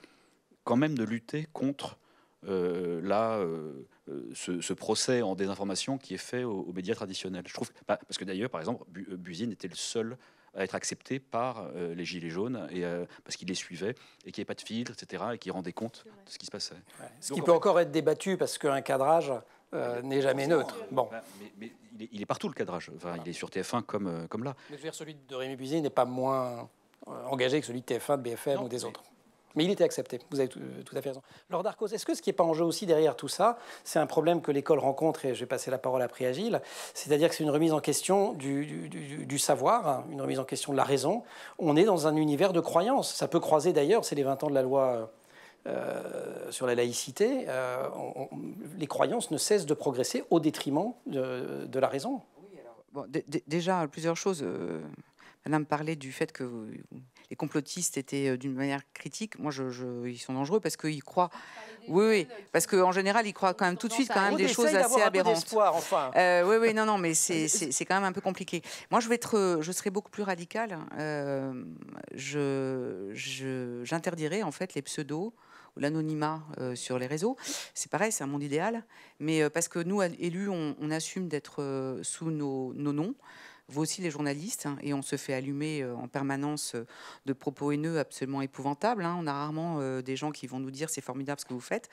quand même de lutter contre euh, là, euh, euh, ce, procès en désinformation qui est fait aux, médias traditionnels. Je trouve, bah, parce que d'ailleurs, par exemple, Bu- euh, Buzine était le seul à être accepté par euh, les Gilets jaunes, et, euh, parce qu'il les suivait, et qu'il n'y avait pas de filtre, etc., et qu'il rendait compte de ce qui se passait. Ce Donc, qui en peut fait, encore être débattu parce qu'un cadrage euh, n'est jamais neutre. Bon. mais, mais il, est, il est partout le cadrage. Enfin, Il est sur TF1 comme, comme là. Mais je veux dire, celui de Rémi Buisine n'est pas moins engagé que celui de TF1, de BFM ou des autres. Mais il était accepté, vous avez tout, euh, à fait raison. Laure Darcos, est-ce que ce qui n'est pas en jeu aussi derrière tout ça, c'est un problème que l'école rencontre, et je vais passer la parole à Priagile, c'est-à-dire que c'est une remise en question du, savoir, hein, une remise en question de la raison. On est dans un univers de croyances. Ça peut croiser d'ailleurs, c'est les 20 ans de la loi euh, sur la laïcité. euh, les croyances ne cessent de progresser au détriment de, la raison. Dé- dé- déjà, plusieurs choses. Madame parlait du fait que les complotistes étaient euh, d'une manière critique. Moi, je, je- ils sont dangereux parce qu'ils croient. Oui, oui, parce qu'en général, ils croient quand même tout de suite quand même des choses assez un peu aberrantes. enfin. Euh, oui, oui, non, non, mais c'est- c'est c'est quand même un peu compliqué. Moi, je vais être, euh, je serai beaucoup plus radical. Euh, je je- j'interdirai en fait les pseudos ou l'anonymat euh, sur les réseaux. C'est pareil, c'est un monde idéal, mais euh, parce que nous, élus, on, on assume d'être euh, sous nos, nos noms. Vaut aussi les journalistes, hein, et on se fait allumer euh, en permanence euh, de propos haineux absolument épouvantables. hein. On a rarement euh, des gens qui vont nous dire c'est formidable ce que vous faites.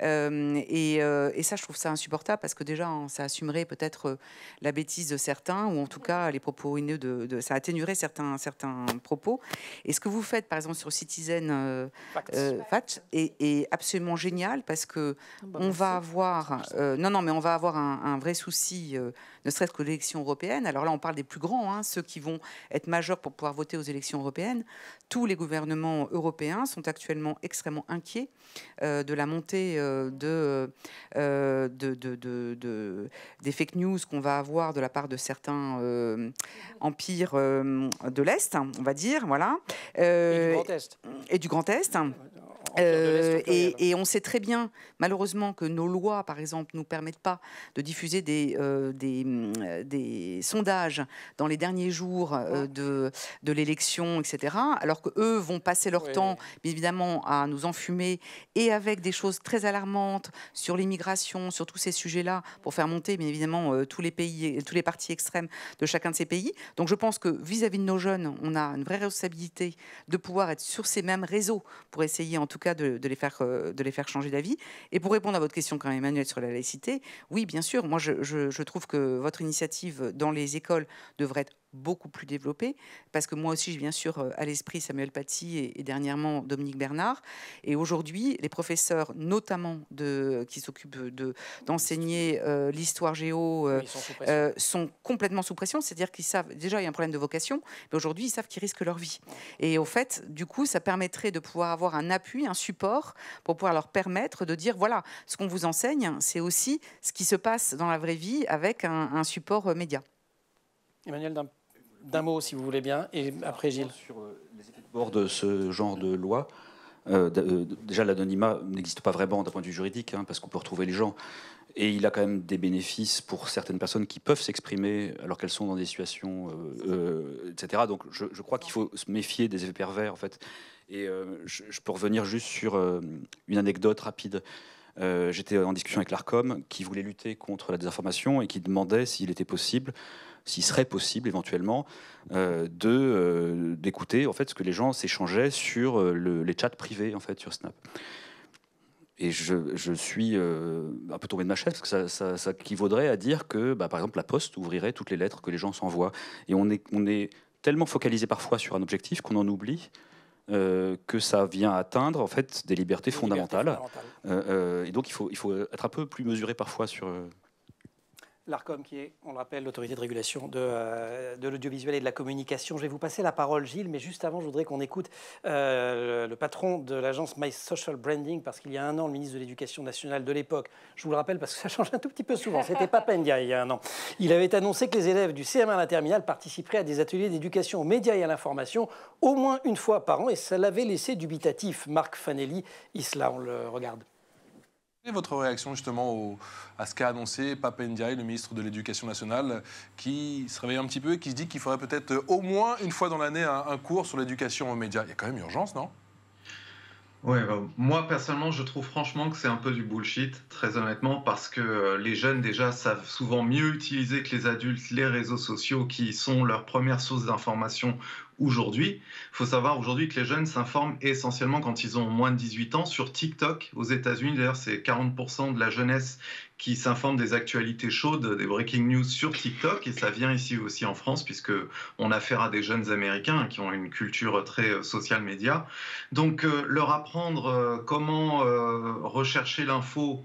Et, et ça, je trouve ça insupportable parce que déjà, hein, ça assumerait peut-être la bêtise de certains, ou en tout cas les propos haineux de, de- ça atténuerait certains, certains propos. Et ce que vous faites, par exemple, sur Citizen Facts est, est absolument génial parce que on va avoir, non, non, mais on va avoir un, un vrai souci, ne serait-ce que l'élection européenne. Alors là, on parle des plus grands, hein, ceux qui vont être majeurs pour pouvoir voter aux élections européennes. Tous les gouvernements européens sont actuellement extrêmement inquiets euh, de la montée euh, de, euh, de, de- de- de- des fake news qu'on va avoir de la part de certains empires de l'Est, on va dire, voilà. Euh, Grand Est. et du Grand Est. Euh, et, et on sait très bien, malheureusement, que nos lois, par exemple, nous permettent pas de diffuser des, euh, des, euh, des sondages dans les derniers jours de, de l'élection, etc. Alors que eux vont passer leur Oui, temps, bien évidemment, à nous enfumer et avec des choses très alarmantes sur l'immigration, sur tous ces sujets-là, pour faire monter, bien évidemment, tous les pays, tous les partis extrêmes de chacun de ces pays. Donc, je pense que vis-à-vis de nos jeunes, on a une vraie responsabilité de pouvoir être sur ces mêmes réseaux pour essayer en tout cas de, de les, faire, euh, de les faire changer d'avis. Et pour répondre à votre question quand même, Emmanuel, sur la laïcité, oui, bien sûr, moi je, je- je trouve que votre initiative dans les écoles devrait être beaucoup plus développée, parce que moi aussi j'ai bien sûr euh, à l'esprit Samuel Paty et, et dernièrement Dominique Bernard. Et aujourd'hui, les professeurs, notamment de, qui s'occupent de, d'enseigner euh, l'histoire géo, euh, Oui, sont pression. euh, sont complètement sous pression. C'est-à-dire qu'ils savent, déjà il y a un problème de vocation, mais aujourd'hui ils savent qu'ils risquent leur vie. Et au fait, du coup, ça permettrait de pouvoir avoir un appui, un support pour pouvoir leur permettre de dire voilà, ce qu'on vous enseigne, c'est aussi ce qui se passe dans la vraie vie avec un, un support média. Emmanuel, d'un- d'un mot, si vous voulez bien, et après Gilles. Sur euh, les effets de bord de ce genre de loi, euh, euh, déjà l'anonymat n'existe pas vraiment d'un point de vue juridique, hein, parce qu'on peut retrouver les gens. Et il a quand même des bénéfices pour certaines personnes qui peuvent s'exprimer alors qu'elles sont dans des situations, euh, etc. Donc je, crois qu'il faut se méfier des effets pervers, en fait. Et je, je peux revenir juste sur une anecdote rapide. J'étais en discussion avec l'ARCOM qui voulait lutter contre la désinformation et qui demandait s'il était possible, s'il serait possible éventuellement, euh, de euh, d'écouter en fait ce que les gens s'échangeaient sur euh, le- les chats privés en fait sur Snap. Et je, je suis euh, un peu tombé de ma chaise parce que ça, ça, ça équivaudrait à dire que, bah, par exemple, la Poste ouvrirait toutes les lettres que les gens s'envoient. Et on est, on est tellement focalisé parfois sur un objectif qu'on en oublie euh, que ça vient atteindre en fait des libertés fondamentales. euh, et donc il faut, il faut être un peu plus mesuré parfois sur. L'ARCOM, qui est, on le rappelle, l'autorité de régulation de, euh, de l'audiovisuel et de la communication. Je vais vous passer la parole, Gilles, mais juste avant, je voudrais qu'on écoute euh, le, le patron de l'agence My Social Branding, parce qu'il y a un an, le ministre de l'Éducation nationale de l'époque, je vous le rappelle parce que ça change un tout petit peu souvent, c'était Papendia il y a un an, il avait annoncé que les élèves du CM1 à la terminale participeraient à des ateliers d'éducation aux médias et à l'information au moins une fois par an, et ça l'avait laissé dubitatif. Marc Fanelli, Isla, on le regarde. Votre réaction justement à ce qu'a annoncé Pape Ndiaye, le ministre de l'Éducation nationale, qui se réveille un petit peu et qui se dit qu'il faudrait peut-être au moins une fois dans l'année un, un cours sur l'éducation aux médias? Il y a quand même urgence, non? Ouais, bah, moi personnellement, je trouve franchement que c'est un peu du bullshit, très honnêtement, parce que euh, les jeunes déjà savent souvent mieux utiliser que les adultes les réseaux sociaux qui sont leur première source d'information aujourd'hui. Il faut savoir aujourd'hui que les jeunes s'informent essentiellement quand ils ont moins de 18 ans sur TikTok. Aux États-Unis, d'ailleurs, c'est 40% de la jeunesse qui s'informe des actualités chaudes, des breaking news sur TikTok, et ça vient ici aussi en France, puisque on a affaire à des jeunes Américains qui ont une culture très euh, social média. Donc euh, leur apprendre euh, comment rechercher l'info,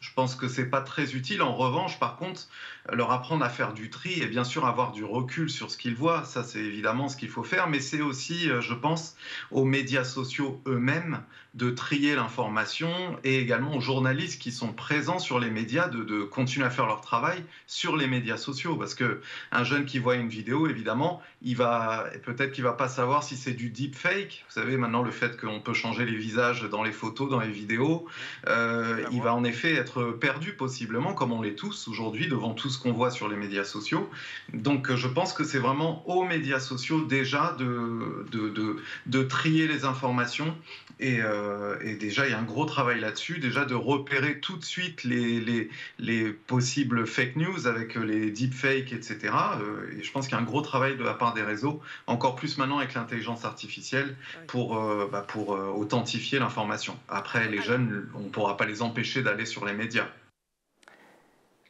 je pense que c'est pas très utile. En revanche, par contre, leur apprendre à faire du tri et bien sûr avoir du recul sur ce qu'ils voient, ça c'est évidemment ce qu'il faut faire, mais c'est aussi, euh, je pense, aux médias sociaux eux-mêmes de trier l'information et également aux journalistes qui sont présents sur les médias de, de continuer à faire leur travail sur les médias sociaux. Parce que un jeune qui voit une vidéo évidemment il va peut-être qu'il va pas savoir si c'est du deep fake vous savez maintenant le fait qu'on peut changer les visages dans les photos dans les vidéos euh, il va en effet être être perdu possiblement, comme on l'est tous aujourd'hui devant tout ce qu'on voit sur les médias sociaux. Donc je pense que c'est vraiment aux médias sociaux déjà de, de, de, de trier les informations euh, et, déjà, il y a un gros travail là-dessus, déjà de repérer tout de suite les, les, les possibles fake news avec euh, les deepfakes, etc. Euh, et je pense qu'il y a un gros travail de la part des réseaux, encore plus maintenant avec l'intelligence artificielle, pour, bah, pour authentifier l'information. Après, les jeunes, on ne pourra pas les empêcher d'aller sur les médias.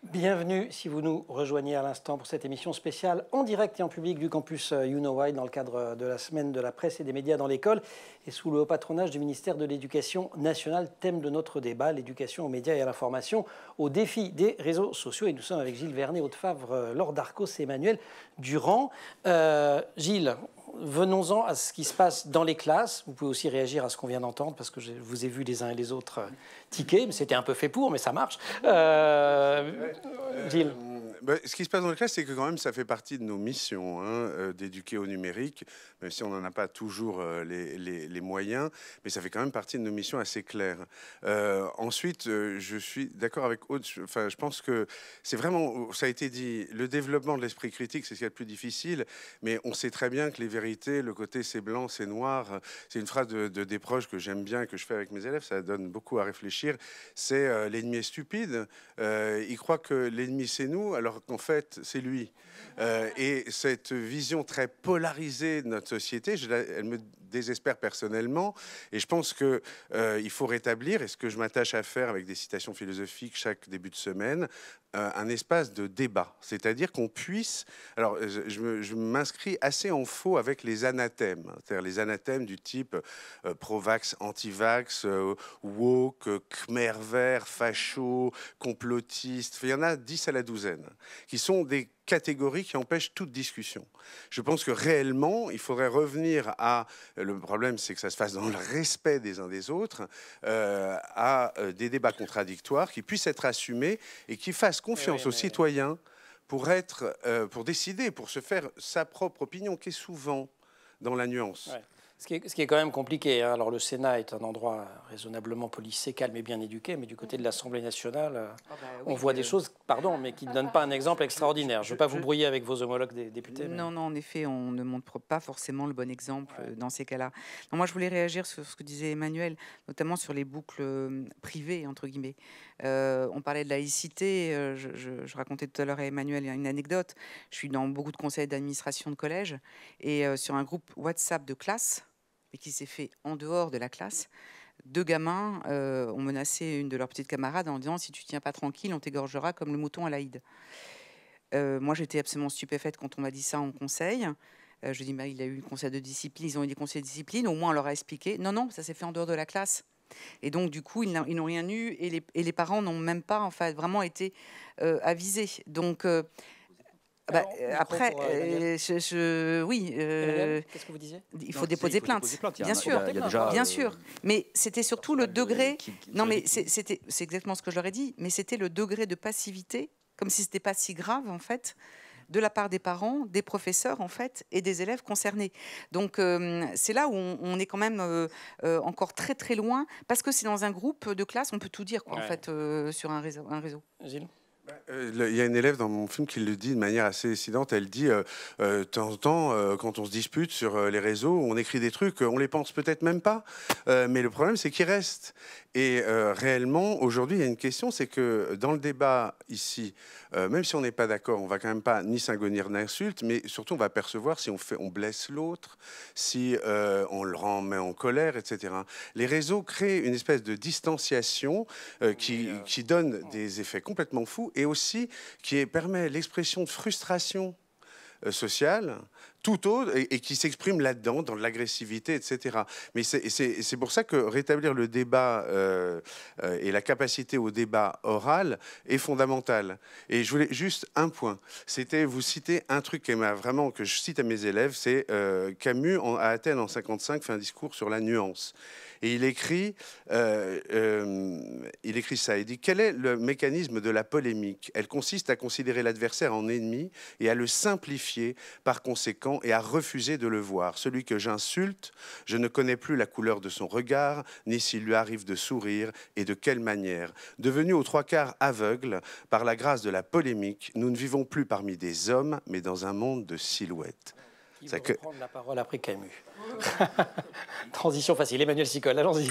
Bienvenue si vous nous rejoignez à l'instant pour cette émission spéciale en direct et en public du campus euh, You dans le cadre de la semaine de la presse et des médias dans l'école et sous le patronage du ministère de l'Éducation nationale. Thème de notre débat, l'éducation aux médias et à l'information, au défi des réseaux sociaux. Et nous sommes avec Gilles Vernet, Haute-Favre, euh, Laure Darcos et Emmanuel Durand. Euh, Gilles, venons-en à ce qui se passe dans les classes. Vous pouvez aussi réagir à ce qu'on vient d'entendre, parce que je vous ai vu les uns et les autres euh, tiquer, c'était un peu fait pour, mais ça marche. Euh, Gilles bah, ce qui se passe dans les classes, c'est que quand même, ça fait partie de nos missions hein, euh, d'éduquer au numérique, même si on n'en a pas toujours euh, les, moyens, mais ça fait quand même partie de nos missions assez claires. Euh, ensuite, je suis d'accord avec enfin, je pense que c'est vraiment, ça a été dit, le développement de l'esprit critique, c'est ce qui est le plus difficile, mais on sait très bien que les vérités, le côté c'est blanc, c'est noir, c'est une phrase de, de Desproges que j'aime bien, que je fais avec mes élèves, ça donne beaucoup à réfléchir, c'est l'ennemi est stupide, il croit que l'ennemi c'est nous, alors qu'en fait, c'est lui. Euh, et cette vision très polarisée de notre société, elle me désespère personnellement. Et je pense qu'il euh, faut rétablir, et ce que je m'attache à faire avec des citations philosophiques chaque début de semaine, euh, un espace de débat. C'est-à-dire qu'on puisse. Alors, je, m'inscris assez en faux avec les anathèmes. C'est-à-dire les anathèmes du type euh, pro-vax, anti-vax, woke, khmer vert, facho, complotiste. Il y en a 10 à la douzaine, qui sont des catégories qui empêchent toute discussion. Je pense que réellement, il faudrait revenir à, le problème c'est que ça se fasse dans le respect des uns des autres, euh, à euh, des débats contradictoires qui puissent être assumés et qui fassent confiance aux citoyens pour, être, euh, pour décider, pour se faire sa propre opinion, qui est souvent dans la nuance. Ce qui, est, quand même compliqué. Hein. Alors le Sénat est un endroit raisonnablement policé, calme et bien éduqué, mais du côté de l'Assemblée nationale, euh, ah bah on voit des choses, pardon, mais qui ne donnent pas un exemple extraordinaire. Je ne veux pas vous brouiller avec vos homologues des députés. Non, non, en effet, on ne montre pas forcément le bon exemple euh, dans ces cas-là. Moi, je voulais réagir sur ce que disait Emmanuel, notamment sur les boucles euh, privées, entre guillemets. on parlait de laïcité. Je, je, racontais tout à l'heure à Emmanuel une anecdote. Je suis dans beaucoup de conseils d'administration de collège et sur un groupe WhatsApp de classe mais qui s'est fait en dehors de la classe. Deux gamins euh, ont menacé une de leurs petites camarades en disant si tu tiens pas tranquille, on t'égorgera comme le mouton à l'Aïd. Euh, moi, j'étais absolument stupéfaite quand on m'a dit ça en conseil. Euh, je dis, bah, il a eu le conseil de discipline, ils ont eu des conseils de discipline, au moins on leur a expliqué. Non, non, ça s'est fait en dehors de la classe. Et donc, du coup, ils n'ont rien eu et les, parents n'ont même pas en vraiment été avisés. Donc, bah, euh, après, euh, je, oui. Euh, Qu'est-ce que vous disiez? Il faut déposer plainte. Bien sûr, bien sûr. Mais c'était surtout le degré. non, mais c'était, c'est exactement ce que je leur ai dit. Mais c'était le degré de passivité, comme si c'était pas si grave en fait de la part des parents, des professeurs en fait, et des élèves concernés. Donc c'est là où on, est quand même encore très très loin, parce que c'est dans un groupe de classe, on peut tout dire quoi, en fait sur un réseau. Un réseau. Gilles? euh, il y a une élève dans mon film qui le dit de manière assez incidente. Elle dit euh, euh, de temps en temps, quand on se dispute sur les réseaux, on écrit des trucs, on les pense peut-être même pas. mais le problème, c'est qu'ils restent. Et réellement, aujourd'hui, il y a une question, c'est que dans le débat ici, même si on n'est pas d'accord, on va quand même pas ni s'ingonir d'insultes, mais surtout on va percevoir si on fait, on blesse l'autre, si on le rend met en colère, etc. Les réseaux créent une espèce de distanciation qui, qui donne des effets complètement fous et aussi qui permet l'expression de frustration euh, sociale tout autre et, qui s'exprime là-dedans, dans l'agressivité, etc. Mais c'est pour ça que rétablir le débat euh, euh, et la capacité au débat oral est fondamental. Et je voulais juste un point. C'était vous citer un truc qui vraiment que je cite à mes élèves, c'est Camus à Athènes en 55 fait un discours sur la nuance. Et il écrit, euh, euh, il écrit ça. Il dit quel est le mécanisme de la polémique? Elle consiste à considérer l'adversaire en ennemi et à le simplifier par conséquent et à refuser de le voir. Celui que j'insulte, je ne connais plus la couleur de son regard, ni s'il lui arrive de sourire et de quelle manière. Devenu aux trois quarts aveugle par la grâce de la polémique, nous ne vivons plus parmi des hommes, mais dans un monde de silhouettes. Qui veut prendre la parole après Camus Transition facile. Emmanuel Sicole, allons-y.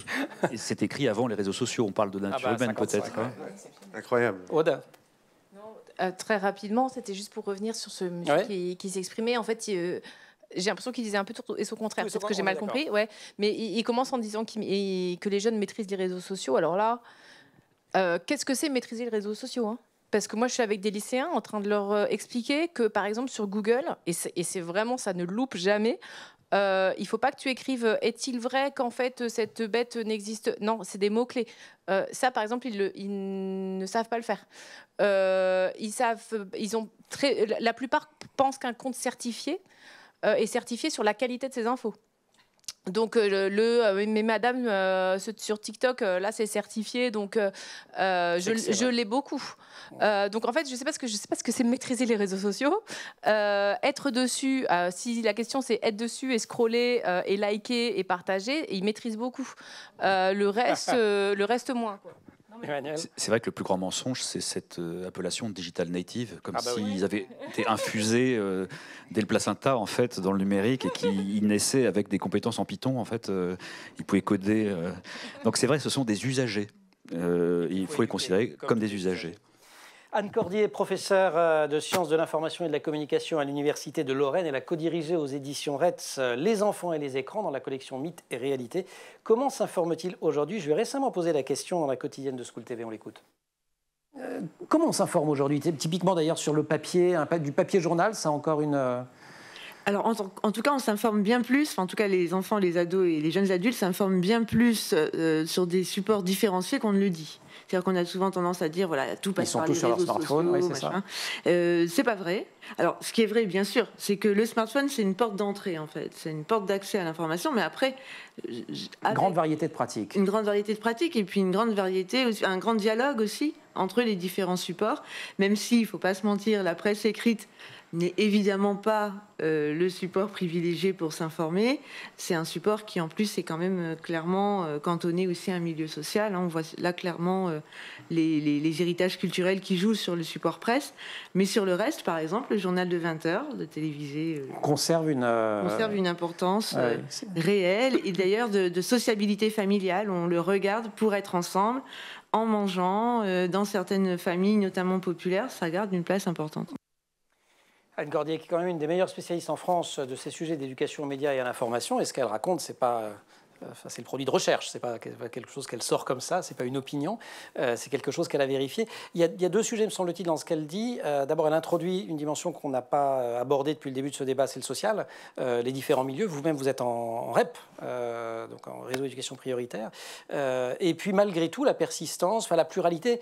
C'est écrit avant les réseaux sociaux. On parle de Ah nature bah, humaine 55, peut-être. hein. Incroyable. Oda. Euh, très rapidement, c'était juste pour revenir sur ce monsieur Ouais. qui, qui s'exprimait. En fait, il, euh, j'ai l'impression qu'il disait un peu tout et son contraire. Oui, Peut-être c'est que j'ai mal compris. Ouais. Mais il, il commence en disant que les jeunes maîtrisent les réseaux sociaux. Alors là, euh, qu'est-ce que c'est maîtriser les réseaux sociaux hein? Parce que moi, je suis avec des lycéens en train de leur euh, expliquer que, par exemple, sur Google, et c'est vraiment, ça ne loupe jamais, euh, il faut pas que tu écrives euh, est-il vrai qu'en fait euh, cette bête n'existe Non, c'est des mots-clés. Ça, par exemple, ils, ne savent pas le faire. La- plupart pensent qu'un compte certifié est certifié sur la qualité de ses infos. Donc euh, le, le, euh, mais madame euh, sur TikTok euh, là c'est certifié donc euh, je, l'ai beaucoup. Donc en fait je sais pas ce que je sais pas ce que c'est maîtriser les réseaux sociaux. Être dessus si la question c'est être dessus et scroller et liker et partager ils maîtrisent beaucoup. Le reste le reste moins. quoi. C'est- vrai que le plus grand mensonge, c'est cette euh, appellation digital native, comme Ah bah s'ils oui. avaient été infusés euh, dès le placenta en fait dans le numérique et qu'ils naissaient avec des compétences en Python. En fait, euh, ils pouvaient coder. euh. Donc c'est vrai, ce sont des usagers. Il faut les considérer comme des usagers. Anne Cordier, professeure euh, de sciences de l'information et de la communication à l'Université de Lorraine. Elle a co-dirigé aux éditions RETS euh, Les enfants et les écrans dans la collection Mythes et Réalité. Comment s'informe-t-il aujourd'hui? Je lui ai récemment posé la question dans la quotidienne de School TV. On l'écoute. Euh, comment on s'informe aujourd'hui? Typiquement d'ailleurs sur le papier, un pa- du papier journal, c'est encore une. Alors, en, tout cas, on s'informe bien plus, enfin, en tout cas, les enfants, les ados et les jeunes adultes s'informent bien plus euh, sur des supports différenciés qu'on ne le dit. C'est-à-dire qu'on a souvent tendance à dire, voilà, tout passe sont par tous les sur leur smartphone, sociaux, oui, c'est ça. Euh, c'est pas vrai. Alors, ce qui est vrai, bien sûr, c'est que le smartphone, c'est une porte d'entrée, en fait. C'est une porte d'accès à l'information, mais après... Une avec- grande variété de pratiques. une grande variété de pratiques et puis une grande variété, aussi- un grand dialogue aussi entre les différents supports, même si, il ne faut pas se mentir, la presse écrite n'est évidemment pas euh, le support privilégié pour s'informer. C'est un support qui, en plus, est quand même euh, clairement euh, cantonné aussi à un milieu social. hein. On voit là clairement euh, les, les- les héritages culturels qui jouent sur le support presse. Mais sur le reste, par exemple, le journal de 20 heures, de télévisé, Conserve une. conserve une importance ouais, réelle et d'ailleurs de, de sociabilité familiale. On le regarde pour être ensemble, en mangeant. dans certaines familles, notamment populaires, ça garde une place importante. Anne Cordier, qui est quand même une des meilleures spécialistes en France de ces sujets d'éducation aux médias et à l'information. Et ce qu'elle raconte, c'est pas. Euh, c'est le produit de recherche, c'est pas quelque chose qu'elle sort comme ça, c'est pas une opinion, euh, c'est quelque chose qu'elle a vérifié. Il y a, deux sujets, me semble-t-il, dans ce qu'elle dit. Euh, D'abord, elle introduit une dimension qu'on n'a pas abordée depuis le début de ce débat, c'est le social, les différents milieux. Vous-même, vous êtes en, REP, donc en réseau d'éducation prioritaire. Et puis, malgré tout, la persistance, enfin, la pluralité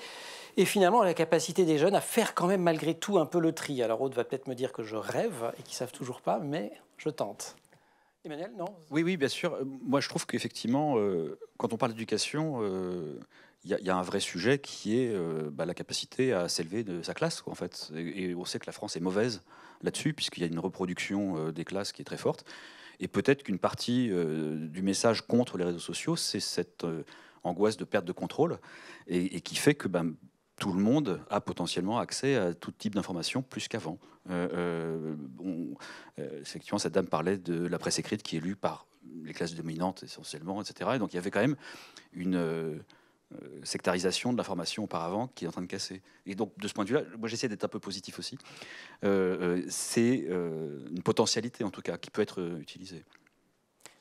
et finalement la capacité des jeunes à faire quand même malgré tout un peu le tri. Alors Aude va peut-être me dire que je rêve et qu'ils savent toujours pas, mais je tente. Emmanuel, non Oui, oui, bien sûr. Moi, je trouve qu'effectivement, euh, quand on parle d'éducation, euh, il y, a- un vrai sujet qui est euh, bah, la capacité à s'élever de sa classe, en fait. Et, on sait que la France est mauvaise là-dessus, puisqu'il y a une reproduction des classes qui est très forte. Et peut-être qu'une partie du message contre les réseaux sociaux, c'est cette angoisse de perte de contrôle, et, et qui fait que ben, tout le monde a potentiellement accès à tout type d'informations plus qu'avant. Euh, euh, on- euh, effectivement, cette dame parlait de la presse écrite qui est lue par les classes dominantes essentiellement, etc. Et donc il y avait quand même une sectarisation de l'information auparavant qui est en train de casser. Et donc de ce point de vue-là, moi j'essaie d'être un peu positif aussi. C'est une potentialité en tout cas qui peut être utilisée.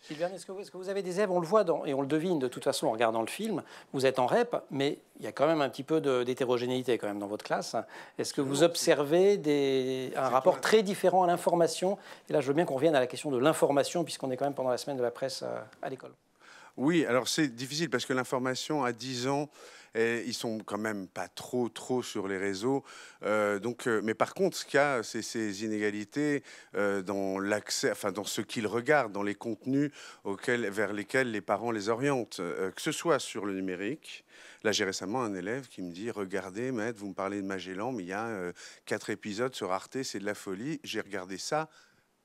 Sylviane, est-ce que, vous- est-ce que vous avez des élèves On le voit dans- et on le devine de toute façon en regardant le film. Vous êtes en REP, mais il y a quand même un petit peu d'hétérogénéité quand même dans votre classe. Est-ce que vous observez des, un rapport très différent à l'information? Et là, je veux bien qu'on revienne à la question de l'information, puisqu'on est quand même pendant la semaine de la presse euh, à l'école. Oui, alors c'est difficile parce que l'information à 10 ans, eh, ils sont quand même pas trop trop sur les réseaux. Euh, donc, euh, mais par contre, ce qu'il y a, c'est ces inégalités euh, dans l'accès, enfin dans ce qu'ils regardent, dans les contenus auxquels, vers lesquels les parents les orientent, que ce soit sur le numérique. Là, j'ai récemment un élève qui me dit Regardez, maître, vous me parlez de Magellan, mais il y a quatre épisodes sur Arte, c'est de la folie. J'ai regardé ça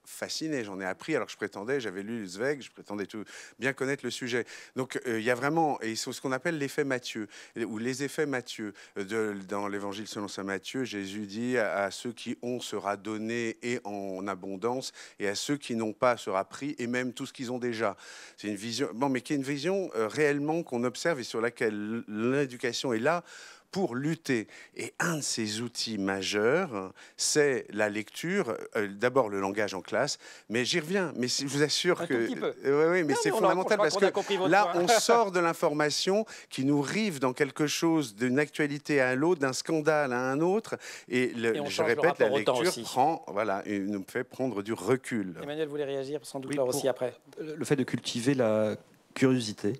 fasciné, j'en ai appris alors que je prétendais, j'avais lu Zweig, je prétendais tout bien connaître le sujet. Donc euh, il y a vraiment, et c'est ce qu'on appelle l'effet Matthieu, ou les effets Matthieu. Euh, dans l'évangile selon saint Matthieu, Jésus dit à, à ceux qui ont sera donné et en abondance, et à ceux qui n'ont pas sera pris, et même tout ce qu'ils ont déjà. C'est une vision, bon, mais qui est une vision euh, réellement qu'on observe et sur laquelle l'éducation est là pour lutter. Et un de ces outils majeurs, c'est la lecture, euh, d'abord le langage en classe, mais j'y reviens. Mais je vous assure Un que... tout petit peu. Euh, ouais, ouais, mais c'est fondamental parce que là, on sort de l'information qui nous rive dans quelque chose, d'une actualité à l'autre, d'un scandale à un autre. Et, le- Et on je le répète, la lecture prend, voilà, et nous fait prendre du recul. Emmanuel voulait réagir sans doute Oui, là aussi après? le fait de cultiver la curiosité.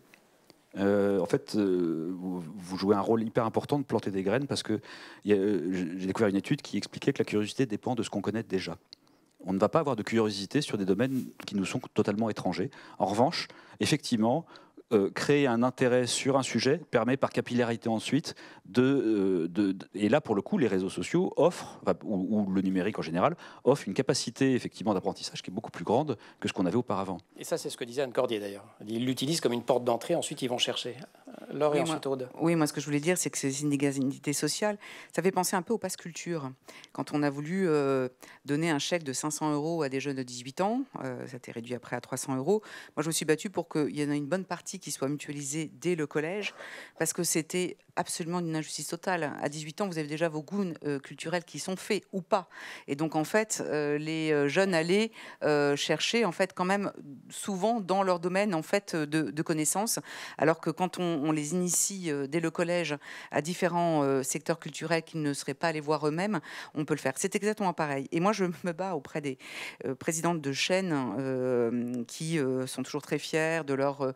Euh, en fait, euh, vous, jouez un rôle hyper important de planter des graines parce que euh, j'ai découvert une étude qui expliquait que la curiosité dépend de ce qu'on connaît déjà. On ne va pas avoir de curiosité sur des domaines qui nous sont totalement étrangers. En revanche, effectivement, euh, créer un intérêt sur un sujet permet par capillarité ensuite de, euh, de- de- et là pour le coup les réseaux sociaux offrent enfin, ou, ou le numérique en général offre une capacité effectivement d'apprentissage qui est beaucoup plus grande que ce qu'on avait auparavant. Et ça, c'est ce que disait Anne Cordier d'ailleurs. Ils l'utilisent comme une porte d'entrée, ensuite ils vont chercher. Laure et Oui, ensuite Aude. Oui, moi, ce que je voulais dire, c'est que ces inégalités sociales, ça fait penser un peu au pass culture. Quand on a voulu euh, donner un chèque de 500 euros à des jeunes de 18 ans, euh, ça a été réduit après à 300 euros. Moi, je me suis battue pour qu'il y en ait une bonne partie qui soit mutualisée dès le collège, parce que c'était absolument une injustice totale. À 18 ans, vous avez déjà vos goûts euh, culturels qui sont faits ou pas. Et donc, en fait, euh, les euh, jeunes allaient chercher, en fait, quand même, souvent dans leur domaine, en fait, de, connaissances, alors que quand on, les initie dès le collège à différents secteurs culturels qu'ils ne seraient pas allés voir eux-mêmes, on peut le faire. C'est exactement pareil. Et moi, je me bats auprès des présidentes de chaînes qui sont toujours très fiers de leur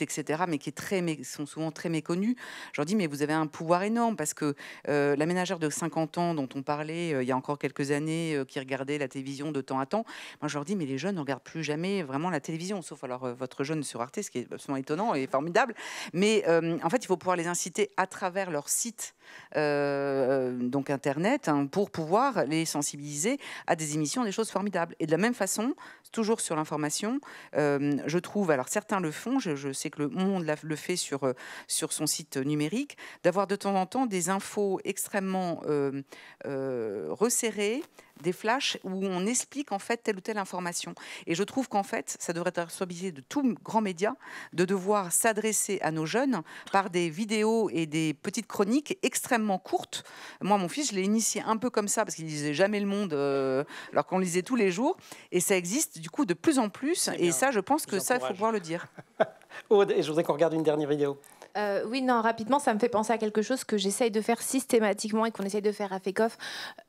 etc., mais qui est très sont souvent très méconnus. Je leur dis, mais vous avez un pouvoir énorme parce que euh, la ménagère de 50 ans dont on parlait euh, il y a encore quelques années, euh, qui regardait la télévision de temps à temps, moi je leur dis, mais les jeunes ne regardent plus jamais vraiment la télévision, sauf alors euh, votre jeune sur Arte, ce qui est absolument étonnant et formidable. Mais en fait, il faut pouvoir les inciter à travers leur site, donc Internet, hein, pour pouvoir les sensibiliser à des émissions, des choses formidables. Et de la même façon, toujours sur l'information, je trouve, alors certains le font, je sais que le Monde le fait sur, euh, sur son site numérique, d'avoir de temps en temps des infos extrêmement euh, euh, resserrées, des flashs où on explique en fait telle ou telle information. Et je trouve qu'en fait, ça devrait être responsabilité de tout grand média de devoir s'adresser à nos jeunes par des vidéos et des petites chroniques extrêmement courtes. Moi, mon fils, je l'ai initié un peu comme ça parce qu'il lisait jamais le monde, euh, alors qu'on lisait tous les jours. Et ça existe du coup de plus en plus. Et ça, je pense que ça, il faut pouvoir le dire. Aude, et je voudrais qu'on regarde une dernière vidéo. Euh, oui, non, rapidement, ça me fait penser à quelque chose que j'essaye de faire systématiquement et qu'on essaye de faire à FECOF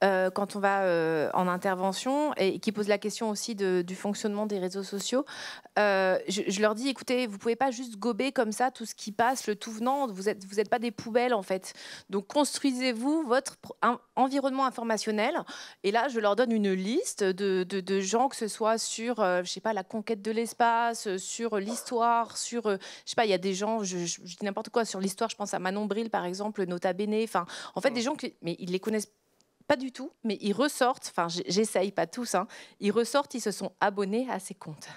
euh, quand on va euh, en intervention et qui pose la question aussi du fonctionnement des réseaux sociaux. Euh, je, leur dis, écoutez, vous pouvez pas juste gober comme ça tout ce qui passe, le tout venant. Vous êtes, vous êtes pas des poubelles en fait. Donc construisez-vous votre environnement informationnel. Et là, je leur donne une liste de, gens, que ce soit sur, je sais pas, la conquête de l'espace, sur l'histoire, sur, je sais pas, il y a des gens, je, je- je n'importe quoi sur l'histoire. Je pense à Manon Bril par exemple, Nota Bene. Enfin, en fait, des gens qui, mais ils les connaissent pas du tout, mais ils ressortent, enfin j'essaye, pas tous, hein, ils ressortent, ils se sont abonnés à ces comptes.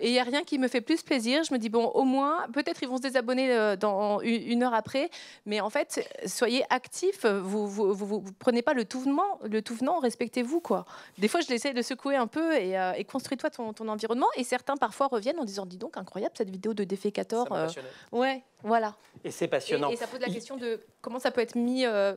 Et il n'y a rien qui me fait plus plaisir. Je me dis, bon, au moins, peut-être ils vont se désabonner euh, dans une, heure après, mais en fait, soyez actifs, vous vous, vous, vous- vous prenez pas le tout venant, le tout venant respectez-vous. quoi. Des fois, je l'essaie de secouer un peu et, euh, et construis-toi ton, ton environnement. Et certains parfois reviennent en disant, dis donc, incroyable cette vidéo de m'a passionné. ouais, voilà. Et c'est passionnant. Et, et ça pose la question de comment ça peut être mis, euh,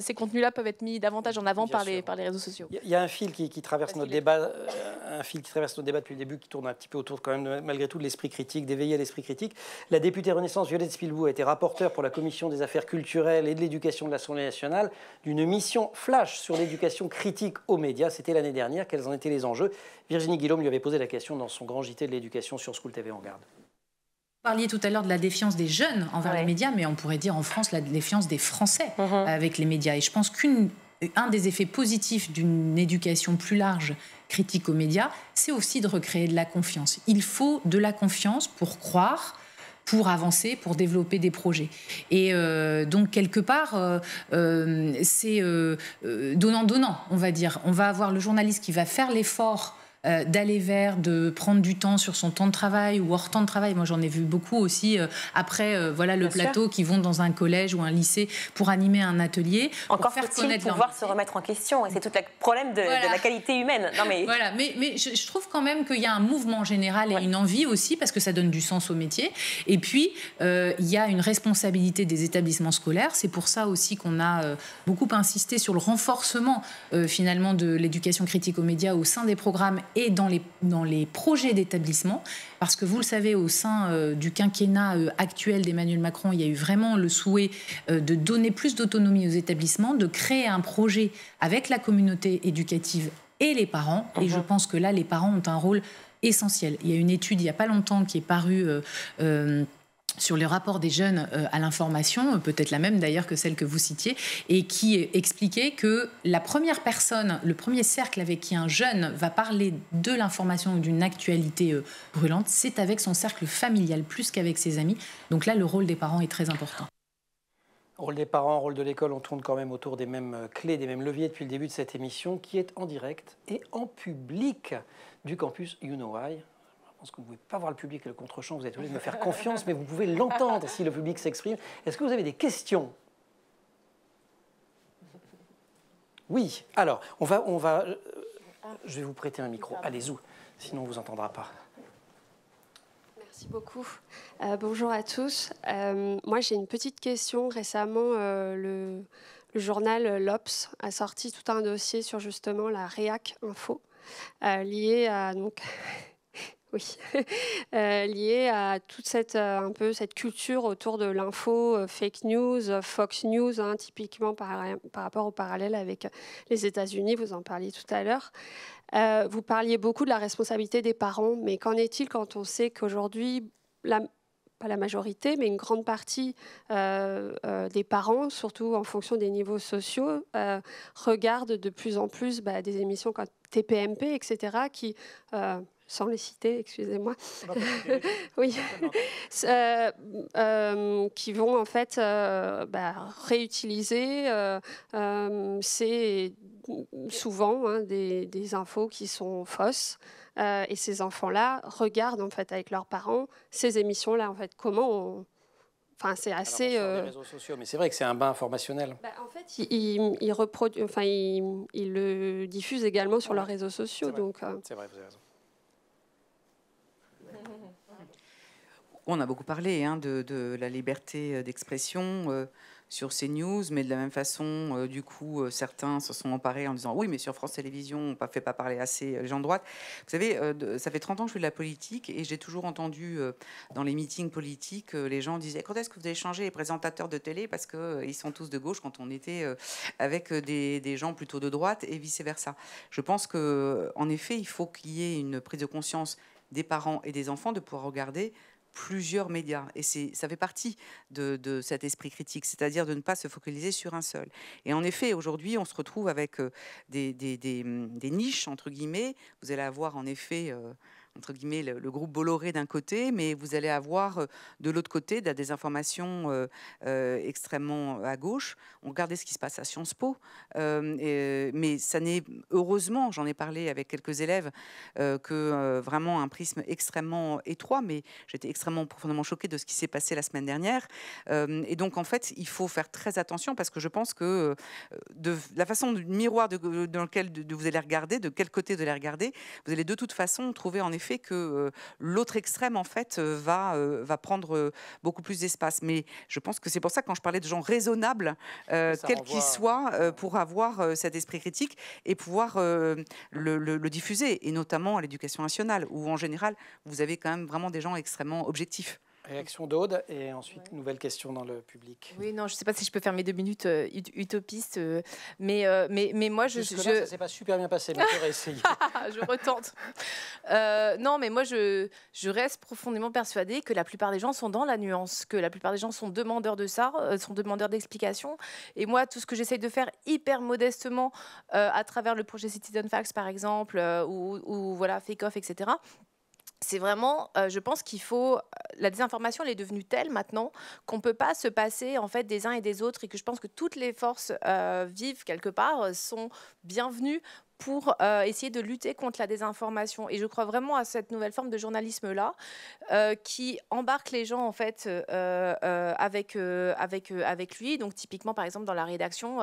ces contenus-là peuvent être mis davantage en avant Bien par les, par les réseaux sociaux. Il y a un fil qui, qui traverse notre débat, euh, un fil qui traverse notre débat depuis le début, qui tourne un petit peu autour quand même, de- malgré tout, de l'esprit critique, d'éveiller à l'esprit critique. La députée Renaissance Violette Spilbou a été rapporteure pour la commission des affaires culturelles et de l'éducation de l'Assemblée nationale d'une mission flash sur l'éducation critique aux médias. C'était l'année dernière. Quels en étaient les enjeux? Virginie Guillaume lui avait posé la question dans son grand JT de l'éducation sur School TV en garde. Parliez tout à l'heure de la défiance des jeunes envers les médias, mais on pourrait dire en France la défiance des Français Mhm. avec les médias. Et je pense qu'un des effets positifs d'une éducation plus large critique aux médias, c'est aussi de recréer de la confiance. Il faut de la confiance pour croire pour avancer, pour développer des projets. Et euh, donc, quelque part, euh, euh, c'est donnant-donnant, on va dire. On va avoir le journaliste qui va faire l'effort euh, d'aller vers, de prendre du temps sur son temps de travail ou hors temps de travail. Moi, j'en ai vu beaucoup aussi euh, après euh, voilà, le Bien sûr. plateau qui vont dans un collège ou un lycée pour animer un atelier. Encore faire connaître leur pouvoir se remettre en question. Et c'est tout le problème de, la qualité humaine. Non, mais... Voilà, mais, mais je, je trouve quand même qu'il y a un mouvement général et une envie aussi, parce que ça donne du sens au métier. Et puis, il y a une responsabilité des établissements scolaires. C'est pour ça aussi qu'on a beaucoup insisté sur le renforcement, finalement, de l'éducation critique aux médias au sein des programmes et dans les, dans les projets d'établissement. Parce que vous le savez, au sein euh, du quinquennat euh, actuel d'Emmanuel Macron, il y a eu vraiment le souhait euh, de donner plus d'autonomie aux établissements, de créer un projet avec la communauté éducative et les parents. Et je pense que là, les parents ont un rôle essentiel. Il y a une étude il n'y a pas longtemps qui est parue. Sur le rapport des jeunes euh, à l'information, euh, peut-être la même d'ailleurs que celle que vous citiez, et qui expliquait que la première personne, le premier cercle avec qui un jeune va parler de l'information ou d'une actualité euh, brûlante, c'est avec son cercle familial plus qu'avec ses amis. Donc là, le rôle des parents est très important. Rôle des parents, rôle de l'école, on tourne quand même autour des mêmes clés, des mêmes leviers depuis le début de cette émission qui est en direct et en public du campus You. Je pense que vous ne pouvez pas voir le public et le contre-champ, vous êtes obligé de me faire confiance, mais vous pouvez l'entendre si le public s'exprime. Est-ce que vous avez des questions? Oui, alors, on va, on va, euh, je vais vous prêter un micro. Allez-y, sinon on ne vous entendra pas. Merci beaucoup. Euh, bonjour à tous. Euh, moi, j'ai une petite question. Récemment, euh, le, le journal L'Obs a sorti tout un dossier sur justement la réac info euh, lié à donc. Oui, euh, lié à toute cette, euh, un peu cette culture autour de l'info, euh, fake news, Fox News, hein, typiquement par, rapport au parallèle avec les États-Unis, vous en parliez tout à l'heure. Vous parliez beaucoup de la responsabilité des parents, mais qu'en est-il quand on sait qu'aujourd'hui, pas la majorité, mais une grande partie des parents, surtout en fonction des niveaux sociaux, regardent de plus en plus bah, des émissions comme TPMP, etc., qui, sans les citer, excusez-moi, oui, euh, euh, qui vont en fait euh, bah, réutiliser. euh, c'est souvent hein, des, des infos qui sont fausses. Euh, et ces enfants-là regardent en fait avec leurs parents ces émissions-là. En fait, comment on... Enfin, c'est assez. Alors, on euh, réseaux sociaux, mais c'est vrai que c'est un bain informationnel. bah, en fait, ils, ils, ils reprodu- enfin, ils, ils le diffusent également sur leurs réseaux sociaux. Donc, euh, C'est vrai, vous avez raison. On a beaucoup parlé hein, de, la liberté euh, d'expression euh, sur CNews, mais de la même façon, euh, du coup, euh, certains se sont emparés en disant oui, mais sur France Télévisions, on ne fait pas parler assez les gens de droite. Vous savez, ça fait 30 ans que je fais de la politique et j'ai toujours entendu dans les meetings politiques, les gens disaient quand est-ce que vous allez changer les présentateurs de télé? Parce qu'ils sont tous de gauche quand on était avec des, des gens plutôt de droite et vice-versa. Je pense que en effet, il faut qu'il y ait une prise de conscience des parents et des enfants de pouvoir regarder plusieurs médias. Et ça fait partie de, de cet esprit critique, c'est-à-dire de ne pas se focaliser sur un seul. Et en effet, aujourd'hui, on se retrouve avec euh, des, des- des, hum, des niches, entre guillemets. Vous allez avoir en effet... euh, entre guillemets, le, groupe Bolloré d'un côté, mais vous allez avoir euh, de l'autre côté de la désinformation euh, euh, extrêmement à gauche. On regardait ce qui se passe à Sciences Po, mais ça n'est heureusement, j'en ai parlé avec quelques élèves, que vraiment un prisme extrêmement étroit, mais j'étais extrêmement profondément choquée de ce qui s'est passé la semaine dernière. Et donc, en fait, il faut faire très attention parce que je pense que de la façon du miroir dans lequel vous allez regarder, de quel côté vous allez regarder, vous allez de toute façon trouver en effet que euh, l'autre extrême, en fait, va, va prendre beaucoup plus d'espace. Mais je pense que c'est pour ça, quand je parlais de gens raisonnables, quels renvoie- qu'ils soient, pour avoir cet esprit critique et pouvoir le, le- le diffuser, et notamment à l'éducation nationale, où en général, vous avez quand même vraiment des gens extrêmement objectifs. Réaction d'Aude et ensuite nouvelle question dans le public. Oui, non, je ne sais pas si je peux faire mes deux minutes euh, ut- utopistes, euh, mais, euh, mais, mais moi, je. Je- ça s'est pas super bien passé, mais tu aurais essayé. je retente. Non, mais moi, je, je reste profondément persuadée que la plupart des gens sont dans la nuance, que la plupart des gens sont demandeurs de ça, sont demandeurs d'explications. Et moi, tout ce que j'essaye de faire hyper modestement à travers le projet Citizen Facts, par exemple, ou, ou voilà, Fake Off, etc., c'est vraiment, euh, je pense qu'il faut. La désinformation, elle est devenue telle maintenant qu'on ne peut pas se passer en fait des uns et des autres, et que je pense que toutes les forces euh, vives quelque part euh, sont bienvenues pour euh, essayer de lutter contre la désinformation. Et je crois vraiment à cette nouvelle forme de journalisme-là euh, qui embarque les gens en fait euh, euh, avec, euh, avec, euh, avec lui. Donc typiquement, par exemple, dans la rédaction,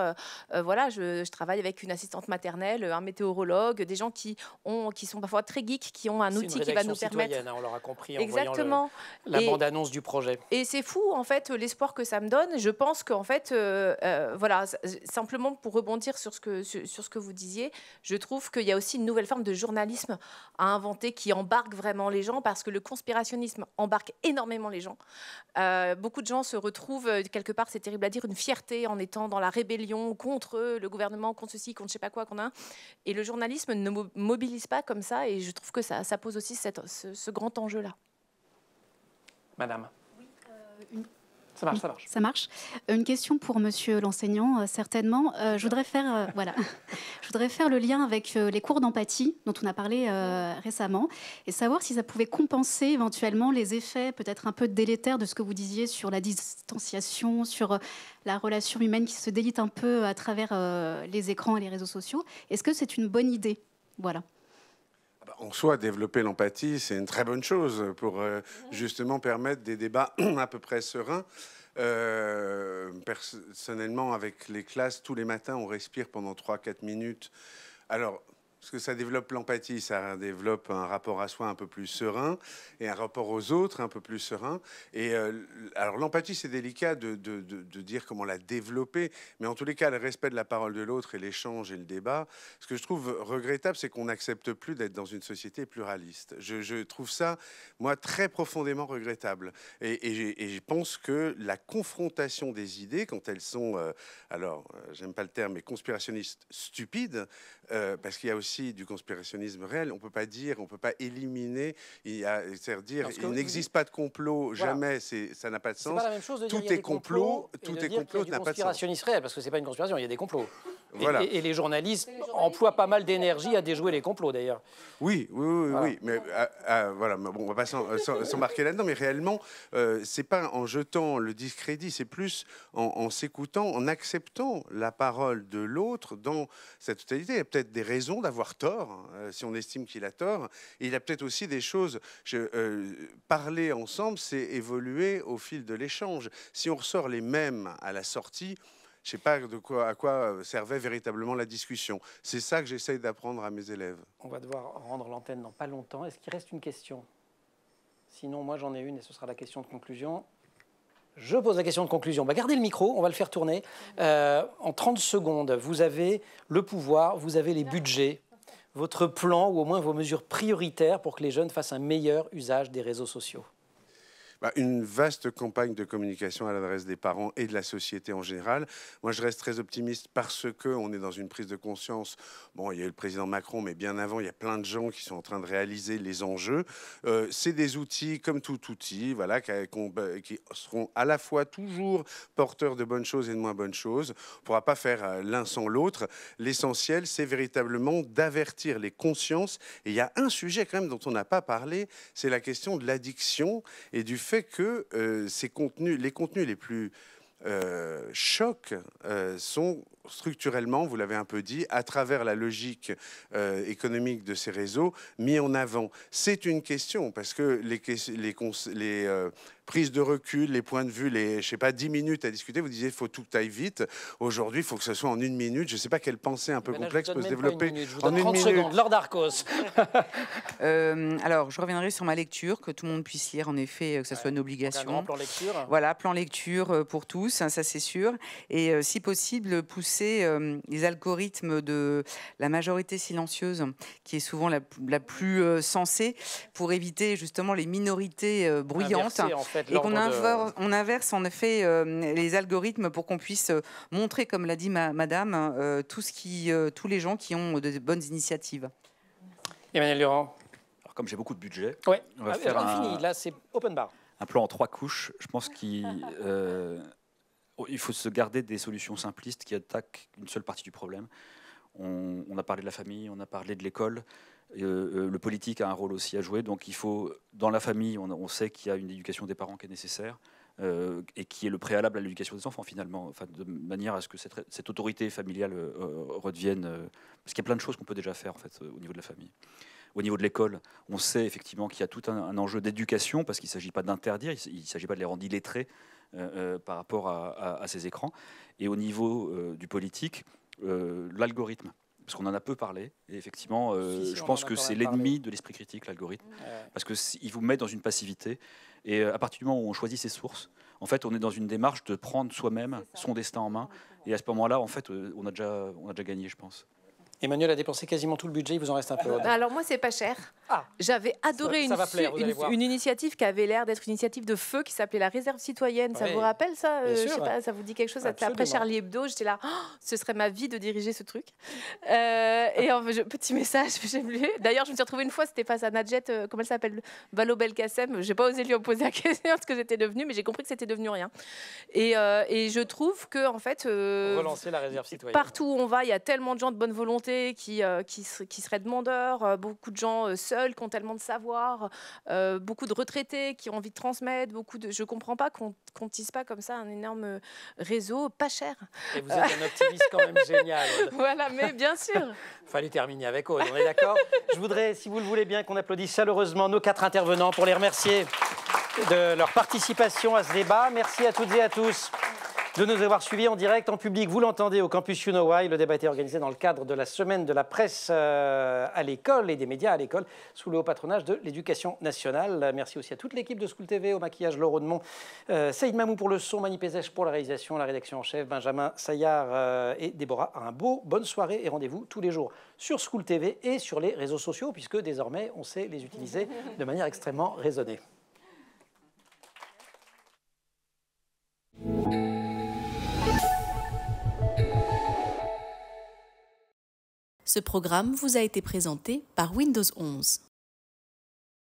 voilà, je, je travaille avec une assistante maternelle, un météorologue, des gens qui, ont, qui sont parfois très geeks, qui ont un outil qui va nous permettre... hein, on l'aura compris en Exactement. voyant le- la bande-annonce du projet. et c'est fou, en fait, l'espoir que ça me donne. Je pense qu'en fait, voilà, simplement pour rebondir sur ce que, sur, sur ce que vous disiez, je trouve qu'il y a aussi une nouvelle forme de journalisme à inventer qui embarque vraiment les gens parce que le conspirationnisme embarque énormément les gens. Euh, beaucoup de gens se retrouvent, euh, quelque part, c'est terrible à dire, une fierté en étant dans la rébellion contre le gouvernement, contre ceci, contre je sais pas quoi qu'on a. Et le journalisme ne mo- mobilise pas comme ça et je trouve que ça, pose aussi ce grand enjeu-là. Madame. Ça marche, ça marche. Ça marche. Une question pour Monsieur l'enseignant, euh, certainement. Euh, je voudrais faire, euh, voilà, je voudrais faire le lien avec euh, les cours d'empathie dont on a parlé euh, récemment et savoir si ça pouvait compenser éventuellement les effets peut-être un peu délétères de ce que vous disiez sur la distanciation, sur euh, la relation humaine qui se délite un peu à travers euh, les écrans et les réseaux sociaux. Est-ce que c'est une bonne idée? Voilà. En soi, développer l'empathie, c'est une très bonne chose pour euh, justement permettre des débats à peu près sereins. Euh, personnellement, avec les classes, tous les matins, on respire pendant 3-4 minutes. Alors, ce que ça développe l'empathie, ça développe un rapport à soi un peu plus serein et un rapport aux autres un peu plus serein. Et euh, alors l'empathie, c'est délicat de, de- de- dire comment la développer, mais en tous les cas, le respect de la parole de l'autre et l'échange et le débat. Ce que je trouve regrettable, c'est qu'on n'accepte plus d'être dans une société pluraliste. Je, trouve ça, moi, très profondément regrettable. Et je pense que la confrontation des idées, quand elles sont, euh, alors, euh, j'aime pas le terme, mais conspirationnistes stupides, euh, parce qu'il y a aussi du conspirationnisme réel. On ne peut pas dire, on ne peut pas éliminer. C'est-à-dire dire, il n'existe pas de complot, Voilà. jamais. Ça n'a pas de sens. pas la même chose de tout est complot, tout est complot n'a pas de sens. conspirationniste réel, parce que c'est pas une conspiration, il y a des complots. Et- Voilà. Et, et les journalistes emploient pas mal d'énergie à déjouer les complots d'ailleurs. Oui, oui, oui, Voilà. oui, mais ah, ah, voilà, mais bon, on va pas s'en- euh, s'embarquer là-dedans, mais réellement, euh, c'est pas en jetant le discrédit, c'est plus en, en s'écoutant, en acceptant la parole de l'autre dans sa totalité. Il y a peut-être des raisons d'avoir tort, euh, si on estime qu'il a tort. Et il y a peut-être aussi des choses. Je, euh, parler ensemble, c'est évoluer au fil de l'échange. Si on ressort les mêmes à la sortie. Je sais pas de quoi, à quoi servait véritablement la discussion. C'est ça que j'essaye d'apprendre à mes élèves. On va devoir rendre l'antenne dans pas longtemps. Est-ce qu'il reste une question? Sinon, moi j'en ai une et ce sera la question de conclusion. Je pose la question de conclusion. Bah, gardez le micro, on va le faire tourner. Euh, en 30 secondes, vous avez le pouvoir, vous avez les budgets, votre plan ou au moins vos mesures prioritaires pour que les jeunes fassent un meilleur usage des réseaux sociaux. Bah, une vaste campagne de communication à l'adresse des parents et de la société en général. Moi, je reste très optimiste parce que on est dans une prise de conscience. Bon, il y a eu le président Macron, mais bien avant, il y a plein de gens qui sont en train de réaliser les enjeux. Euh, c'est des outils comme tout outil, voilà, qui, bah, qui seront à la fois toujours porteurs de bonnes choses et de moins bonnes choses. On ne pourra pas faire euh, l'un sans l'autre. L'essentiel, c'est véritablement d'avertir les consciences. Et il y a un sujet quand même dont on n'a pas parlé, c'est la question de l'addiction et du fait que euh, ces contenus, les contenus les plus euh, chocs euh, sont structurellement, vous l'avez un peu dit, à travers la logique économique de ces réseaux, mis en avant. C'est une question, parce que les, les, les, prises de recul, les points de vue, les, je sais pas, 10 minutes à discuter, vous disiez, il faut tout aille vite. Aujourd'hui, il faut que ce soit en une minute. Je ne sais pas quelle pensée un peu là, complexe peut se une développer minute. Je vous en donne une 30 minute. secondes. Lord Arcos. Euh, alors, je reviendrai sur ma lecture, que tout le monde puisse lire, en effet, euh, que ce soit une un obligation. grand plan lecture. Voilà, plan lecture euh, pour tous, hein, ça c'est sûr. Et euh, si possible, pousser euh, les algorithmes de la majorité silencieuse, qui est souvent la, la plus euh, sensée, pour éviter justement les minorités euh, bruyantes. Inverser, en fait, fait, et qu'on l'ordre de- inverse, on inverse en effet euh, les algorithmes pour qu'on puisse euh, montrer, comme l'a dit ma- Madame, euh, tout ce qui, euh, tous les gens qui ont de bonnes initiatives. Emmanuel Durand. Alors, comme j'ai beaucoup de budget, Ouais. on va Ah, faire un, finit. Là, c'est open bar. un plan en trois couches. Je pense qu'il euh, il faut se garder des solutions simplistes qui attaquent une seule partie du problème. On, on a parlé de la famille, on a parlé de l'école. Euh, euh, le politique a un rôle aussi à jouer. Donc il faut, dans la famille, on, sait qu'il y a une éducation des parents qui est nécessaire euh, et qui est le préalable à l'éducation des enfants finalement, de manière à ce que cette, autorité familiale euh, redevienne... parce qu'il y a plein de choses qu'on peut déjà faire au niveau de la famille. Au niveau de l'école, on sait effectivement qu'il y a tout un, enjeu d'éducation, parce qu'il ne s'agit pas d'interdire, il ne s'agit pas de les rendre illettrés par rapport à, ces écrans. Et au niveau du politique, l'algorithme, parce qu'on en a peu parlé, et effectivement, euh, Si, si, je pense que c'est l'ennemi de l'esprit critique, l'algorithme, Ouais. parce qu'il vous met dans une passivité. Et euh, à partir du moment où on choisit ses sources, en fait, on est dans une démarche de prendre soi-même son destin en main. Et à ce moment-là, en fait, euh, on a déjà, on a déjà gagné, je pense. Emmanuel a dépensé quasiment tout le budget, il vous en reste un peu. Alors moi, c'est pas cher. J'avais adoré Ça- une, ça plaire, initiative qui avait l'air d'être une initiative de feu qui s'appelait la réserve citoyenne. Ça Oui. vous rappelle ça Bien Euh, Je sais pas, ça vous dit quelque chose? Après. Charlie Hebdo, j'étais là, Oh, ce serait ma vie de diriger ce truc. Euh, et en fait, je- petit message, j'ai. D'ailleurs, je me suis retrouvée une fois, c'était face à Nadjet, euh, comment elle s'appelle? Valo Belkacem. J'ai pas osé lui poser la question ce que j'étais devenue, mais j'ai compris que c'était devenu rien. Et, euh, et je trouve que en fait, euh, Relancer la réserve citoyenne. Partout où on va, il y a tellement de gens de bonne volonté qui, euh, qui, qui seraient demandeurs, euh, beaucoup de gens euh, seuls qui ont tellement de savoir, beaucoup de retraités qui ont envie de transmettre, beaucoup de... Je comprends pas qu'on qu'on tisse pas comme ça un énorme réseau, pas cher. Et vous êtes un optimiste quand même génial. Aude. voilà, mais bien sûr. Fallait terminer avec Aude, on est d'accord Je voudrais, si vous le voulez bien, qu'on applaudisse chaleureusement nos quatre intervenants pour les remercier de leur participation à ce débat. Merci à toutes et à tous de nous avoir suivis en direct, en public. Vous l'entendez au campus You Why. Le débat a été organisé dans le cadre de la semaine de la presse euh, à l'école et des médias à l'école, sous le haut patronage de l'éducation nationale. Merci aussi à toute l'équipe de School TV, au maquillage Laure Audemont, euh, Saïd Mamou pour le son, Mani Pézèche pour la réalisation, la rédaction en chef, Benjamin Saillard euh, et Déborah. Un beau, bonne soirée et rendez-vous tous les jours sur School TV et sur les réseaux sociaux, puisque désormais, on sait les utiliser de manière extrêmement raisonnée. Ce programme vous a été présenté par Windows 11.